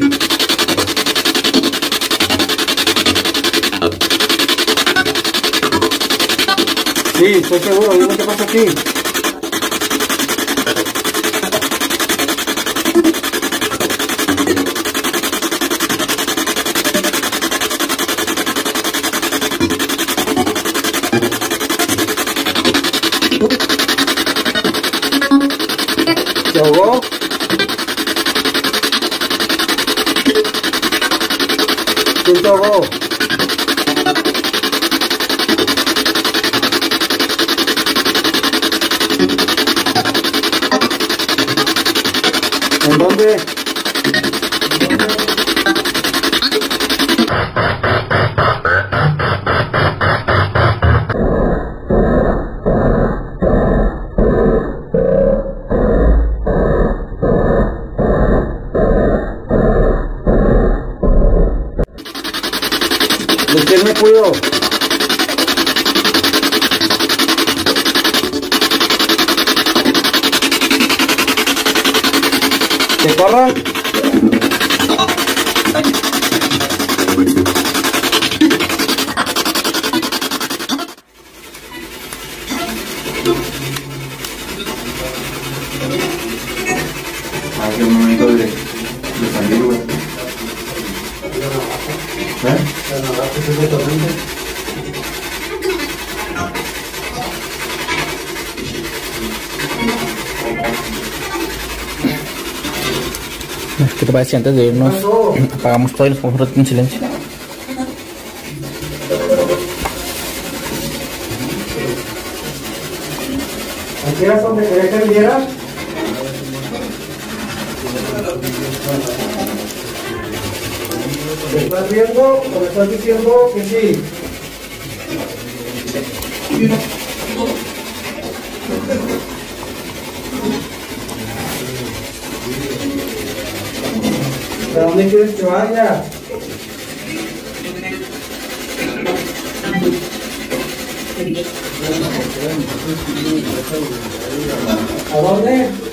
Isso, aqui é o que vou aqui. Antes de irnos apagamos todo y nos ponemos un en silencio? ¿Aquí era donde quería que viviera? ¿Me estás viendo o me estás diciendo que sí? ¿A dónde quieres que vaya? ¿A dónde? ¿Me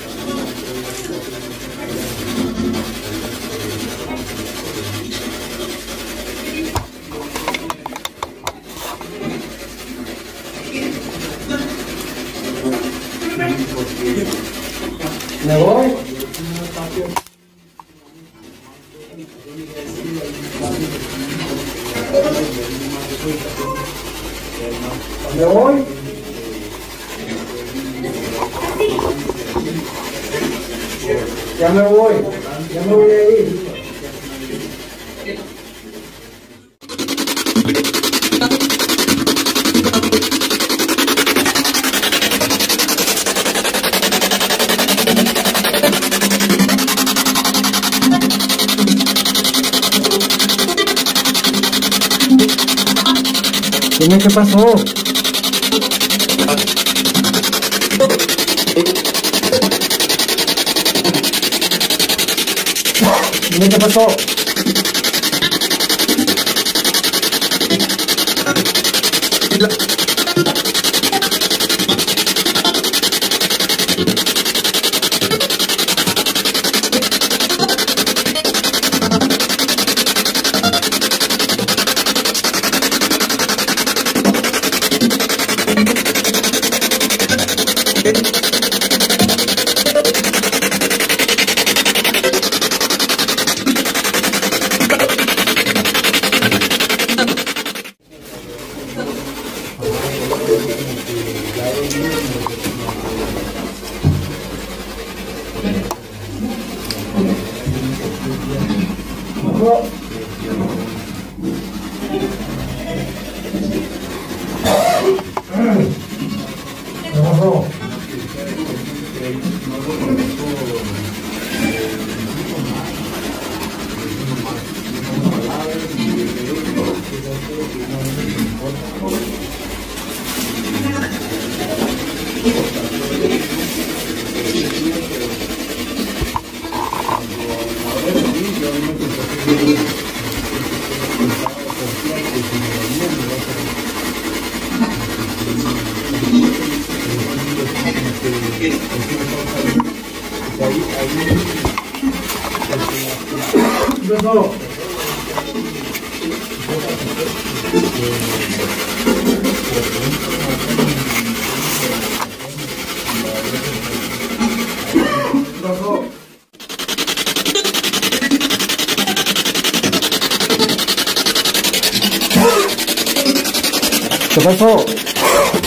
¿Qué pasó?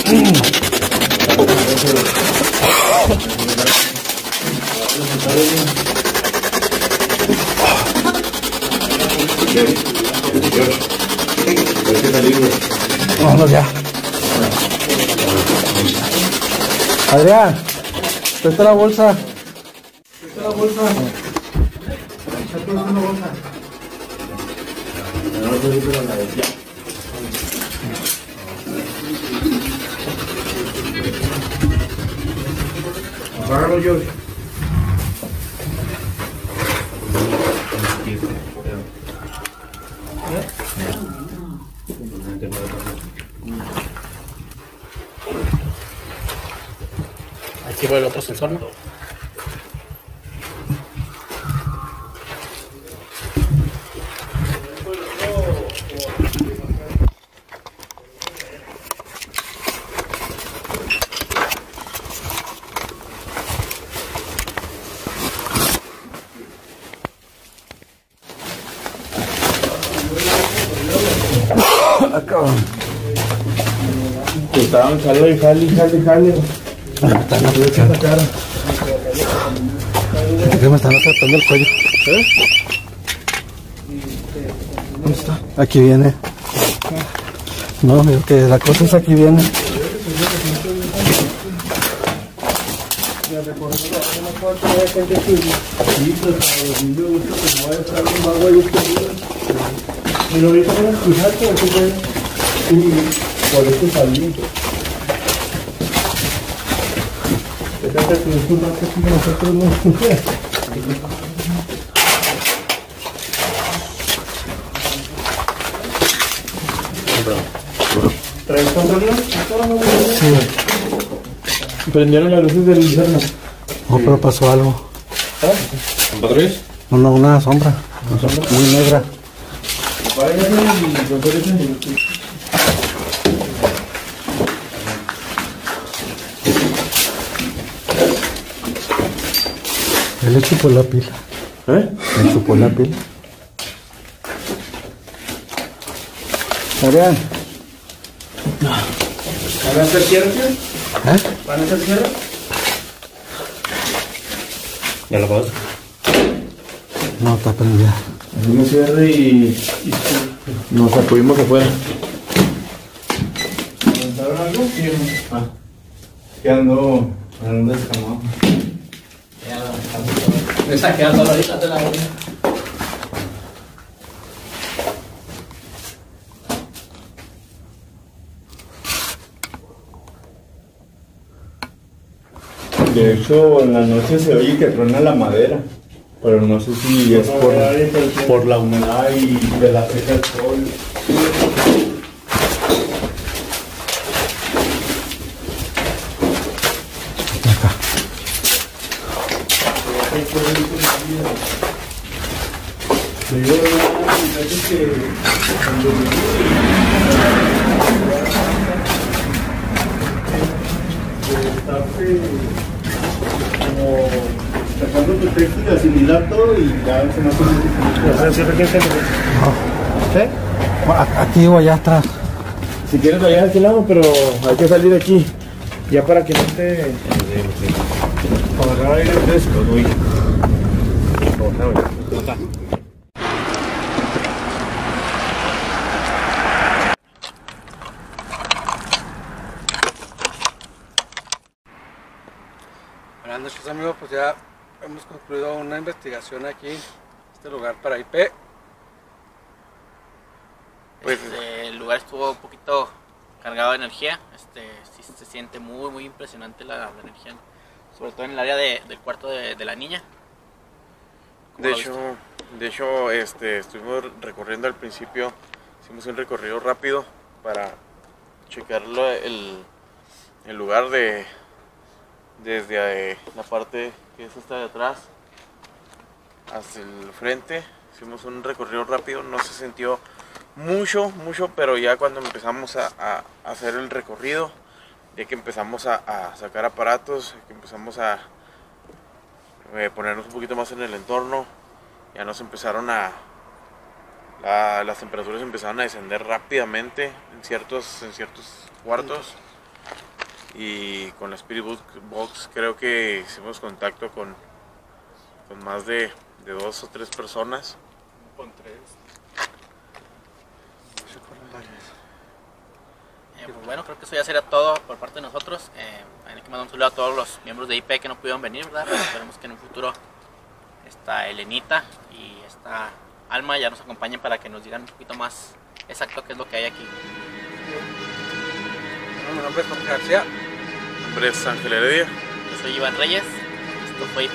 ¿Qué Vámonos ya. Adrián, presta la bolsa. Presta la bolsa. La bolsa. George. solo. Acá. Estaban jale, jale, jale, jale. Ah, están apretando. ¿Por qué me están apretando el cuello? Aquí viene. No, que la cosa es aquí viene. Salí. Fíjate que es un rato que nosotros no. ¿Traes? Sí. Prendieron las luces del infierno. No, pero pasó algo. Una, una sombra. Una sombra muy negra. Él le chupó la pila. ¿Eh? Le chupó la pila. Adrián. ¿Van a hacer cierre? ¿Eh? ¿Van a hacer cierre? Ya lo pagas. No, está prendida. Hacemos cierre y, y nos acudimos afuera. ¿Comentaron algo? Sí. Ah. Que ando, ando descamado. Me está quedando ahorita de la De hecho, en la noche se oye que truena la madera. Pero no sé si es por, por la humedad y de la fecha del sol. Le digo a los muchachos que cuando estarte como sacando tu texto y asimilar todo y ya se me hace muy difícil. O sea, ¿cierto que ¿Sí? Aquí o allá atrás. Si quieres allá de aquel lado, pero hay que salir de aquí. Ya para que no te... Para agarrar aire fresco, güey. Buenas ya hemos concluido una investigación aquí en este lugar para IP. Pues el lugar estuvo un poquito cargado de energía. Este, sí se siente muy, muy impresionante la, la energía, sobre todo en el área de- del cuarto de, de la niña. ¿Cómo De hecho, viste? de hecho este, estuvimos recorriendo al principio, hicimos un recorrido rápido para checar lo- el, el lugar de desde eh, la parte que es esta de atrás hacia el frente. Hicimos un recorrido rápido, no se sintió mucho, mucho, pero ya cuando empezamos a, hacer el recorrido, ya que empezamos a, a sacar aparatos, que empezamos a eh, ponernos un poquito más en el entorno, ya nos empezaron a... la- las temperaturas empezaron a descender rápidamente en ciertos, en ciertos cuartos. Y con la Spirit Box- Box creo que hicimos contacto con, con más de, de dos o tres personas. Con tres. Eh, pues bueno, creo que eso ya sería todo por parte de nosotros. Eh, hay que mandar un saludo a todos los miembros de IP que no pudieron venir, ¿verdad? Pero esperemos que en un futuro esta Elenita y esta Alma ya nos acompañen para que nos digan un poquito más exacto qué es lo que hay aquí. Mi nombre es Jorge García. Mi nombre es Ángel Heredia. Yo soy Iván Reyes. Esto fue IP.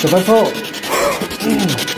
¿Qué pasó? Acá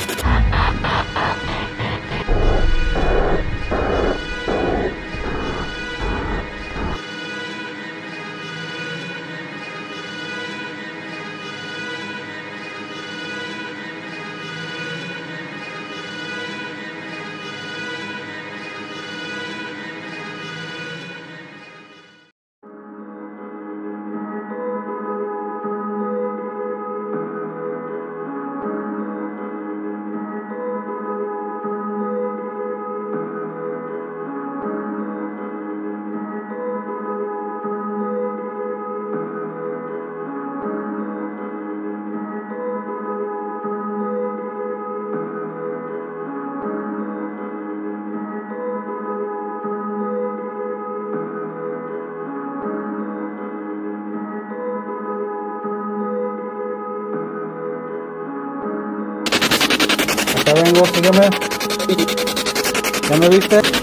vengo, sígueme. ¿Ya me viste?